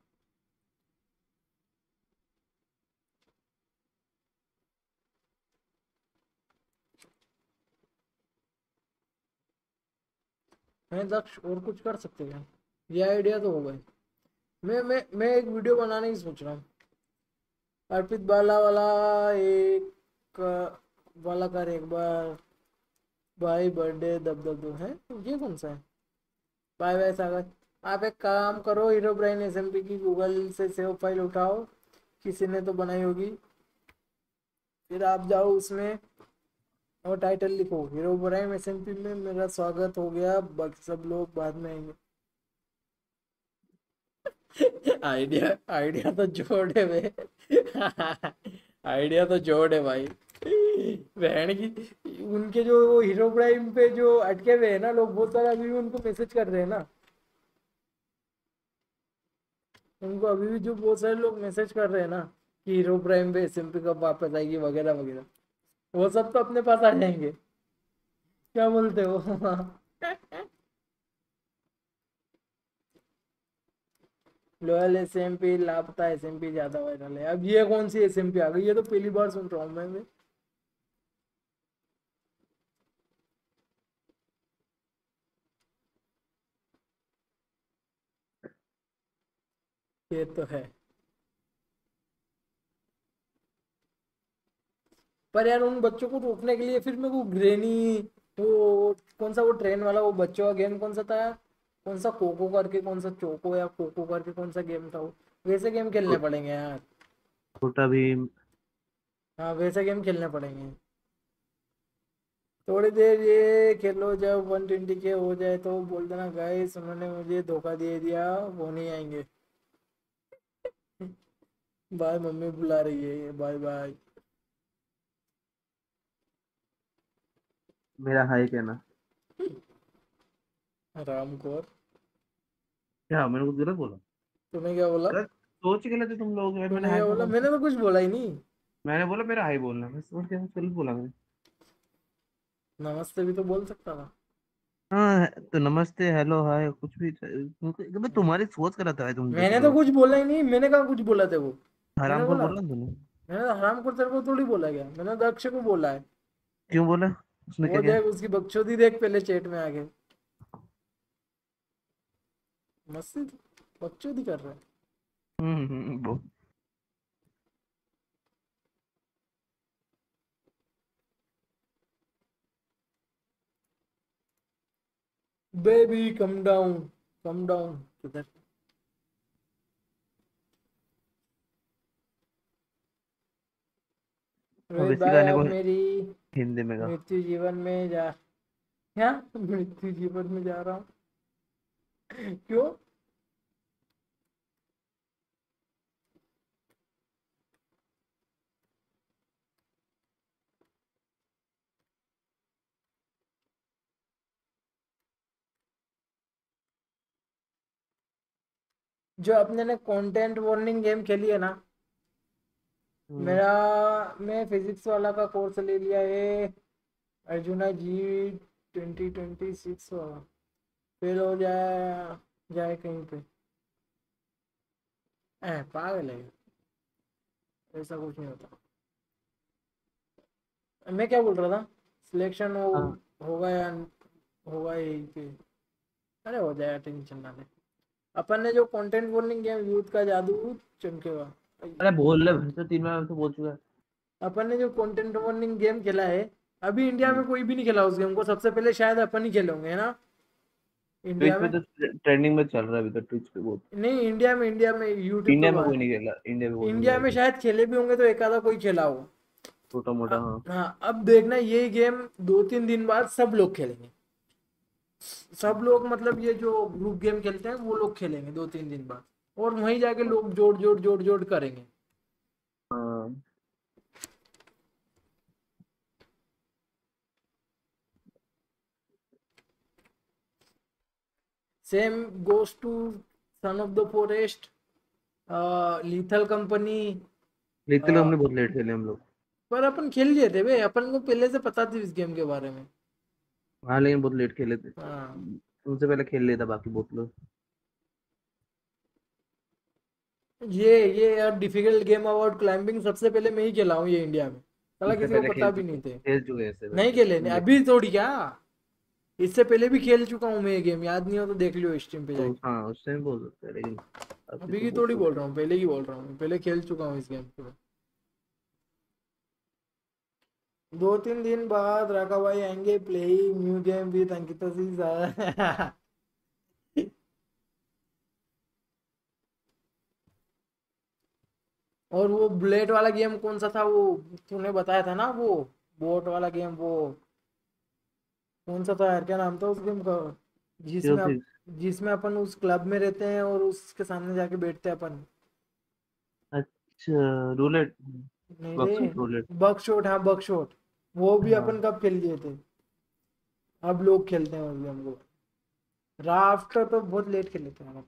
मैं दक्ष, और कुछ कर सकते हैं। ये आइडिया तो हो गए। मैं मैं मैं एक वीडियो बनाने की सोच रहा हूँ। अर्पित बाला वाला एक, वाला कर एक बार। भाई बर्थडे दब दब दो है? ये कौन सा है? बाय बाय सागर आप एक काम करो हीरो ब्राइन एस की गूगल से सेव फ़ाइल उठाओ। किसी ने तो बनाई होगी। फिर आप जाओ उसमें। और टाइटल लिखो। हीरो ब्राइन एस में मेरा स्वागत हो गया। बाकी सब लोग बाद में आएँगे। आइडिया आइडिया तो जोड़ है वे आइडिया तो जोड़ है भाई। बहन की, उनके जो वो हीरो प्राइम पे जो अटके हुए हैं ना लोग बहुत सारे अभी भी उनको मैसेज कर रहे हैं ना। उनको अभी भी जो बहुत सारे लोग मैसेज कर रहे हैं ना कि हीरो प्राइम पे एस कब वापस आएगी, वगैरह वगैरह। वो सब तो अपने पास आ जाएँगे। क्या बोलते हो? Loyal S M P Lapata S M P ज़्यादा वायरल है। अब ये कौन सी एस एम पी आ गई? ये तो पहली बार सुन रहा हूँ मैं भी ये तो है। पर यार उन बच्चों को रोकने के लिए फिर मेरे को ग्रेनी वो कौन सा वो ट्रेन वाला वो बच्चों का गेम कौन सा था यार? कौन सा कोको करके कौन सा चोको या कोको करके कौन सा गेम था वो? वैसे गेम खेलने पड़ेंगे यार। छोटा भीम हाँ वैसे गेम खेलने पड़ेंगे। थोड़ी देर ये खेलो जब वन ट्वेंटी के हो जाए तो बोल देना गाइस उन्होंने मुझे धोखा दे दिया वो नहीं आएँगे। बाय मम्मी बुला रही है बाय बाय। मेरा हाई कहना। राम कौर क्या मैंने कुछ गलत बोला? तूने क्या बोला? सोच के लेते तुम लोग मैंने क्या बोला? बोला। मैंने तो कुछ बोला ही नहीं। मैंने बोला मेरा हाई बोलना मैं सोच के गलत बोला मैंने। नमस्ते भी तो बोल सकता था। हाँ तो नमस्ते हेलो हाय कुछ भी मैं तुम्हारी सोच कर रहा था तुम मैंने तो कुछ बोला ही नहीं मैंने कहा कुछ बोला थे वो हराम को बोला। तूने। मैंने तो हराम को तेरे को थोड़ी बोला गया मैंने तो अक्षय को बोला है। क्यों बोला? उसने वो देख उसकी बकचोदी देख पहले चैट में आके मस्ती बकचोदी कर रहा है। हम्म हम्म, वो baby come down come down किधर? रोहित भाई को मेरी हिंदी में मृत्यु जीवन में जा क्या? मृत्यु जीवन में जा रहा हूँ। क्यों? जो अपने ने कंटेंट वार्निंग गेम खेली है ना। मेरा मैं फिजिक्स वाला का कोर्स ले लिया है Arjuna JEE twenty twenty six fail हो जाए जाए कहीं पे। ए पागल है। ऐसा कुछ नहीं होता। मैं क्या बोल रहा था? सिलेक्शन हो हाँ। होगा या होगा यही पे अरे हो जाएगा टेंशन ना ले। अपन ने जो कंटेंट वार्निंग गेम यूथ का जादू चमकेगा। अरे बोल ले भैंस तीन बार तो बोल चुका है। अपन ने जो कंटेंट वार्निंग गेम खेला है अभी इंडिया में कोई भी नहीं खेला उस गेम को सबसे पहले शायद अपन ही खेले होंगे है ना? इंडिया में तो ट्रेंडिंग में चल रहा है अभी तो ट्विच पे बहुत। नहीं इंडिया में इंडिया में यूट्यूब इंडिया में कोई नहीं खेला इंडिया में इंडिया में शायद खेले भी होंगे तो एक आधा कोई खेला हो। छोटा मोटा हाँ। हाँ अब देखना ये गेम दो तीन दिन बाद सब लोग खेलेंगे। सब लोग मतलब ये जो ग्रुप गेम खेलते हैं वो लोग खेलेंगे दो तीन दिन बाद। और वहीं जाके लोग जोड़ जोड़ जोड़ जोड़ करेंगे। Same goes to Son of the Forest Lethal Company Little हाँ। हमने बहुत लेट खेले हम लोग। पर अपन खेल लिए थे बे अपन को पहले से पता थी इस गेम के बारे में। हाँ लेकिन बहुत लेट खेले थे। हाँ। उनसे पहले खेल लिया था बाकी बहुत लोग। ये ये यार डिफ़िकल्ट गेम अबाउट क्लाइंबिंग सबसे पहले मैं ही खेला हूँ ये इंडिया में। साला किसी को पता भी नहीं थे। नहीं खेले नहीं अभी थोड़ी क्या? इससे पहले भी खेल चुका हूँ मैं ये गेम याद नहीं हो तो देख लियो स्ट्रीम पे तो जाके। हाँ उस टाइम बोल सकते हैं लेकिन अभी की थोड़ी बोल रहा हूँ पहले की बोल रहा हूँ पहले खेल चुका हूँ इस गेम को दो तीन दिन बाद राका भाई आएँगे playing new game with Ankita Singh और वो बुलेट वाला गेम कौन सा था वो तूने बताया था ना वो? बोट वाला गेम वो। कौन सा था यार क्या नाम था उस गेम का? जिसमें जिसमें अपन उस क्लब में रहते हैं और उसके सामने जाके बैठते हैं अपन। अच्छा रूलेट रूलेट बकशॉट हाँ बकशॉट वो भी हाँ। अपन कब खेल लिए थे? अब लोग खेलते हैं उस गेम को। राफ्ट तो बहुत लेट खेले थे हम।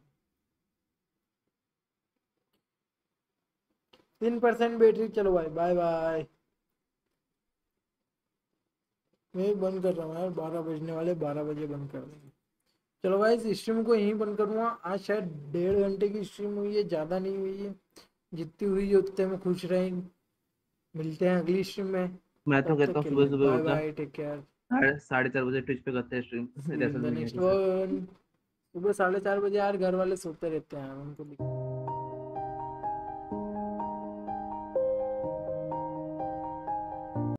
तीन परसेंट बैटरी चलो भाई बाय बाय मैं बंद कर रहा हूँ यार बारह बजने वाले बारह बजे बंद कर देंगे। चलो भाई इस स्ट्रीम को यहीं बंद करूँगा। आज शायद डेढ़ घंटे की स्ट्रीम हुई है ज़्यादा नहीं हुई है। जितनी हुई है उतने में खुश रहेंगे मिलते हैं अगली स्ट्रीम में। मैं तो कहता हूँ सुबह सुबह बाय बाय टेक केयर साढ़े साढ़े चार बजे ट्विच पे करते हैं स्ट्रीम सुबह साढ़े चार बजे यार घर वाले सोते रहते हैं उनको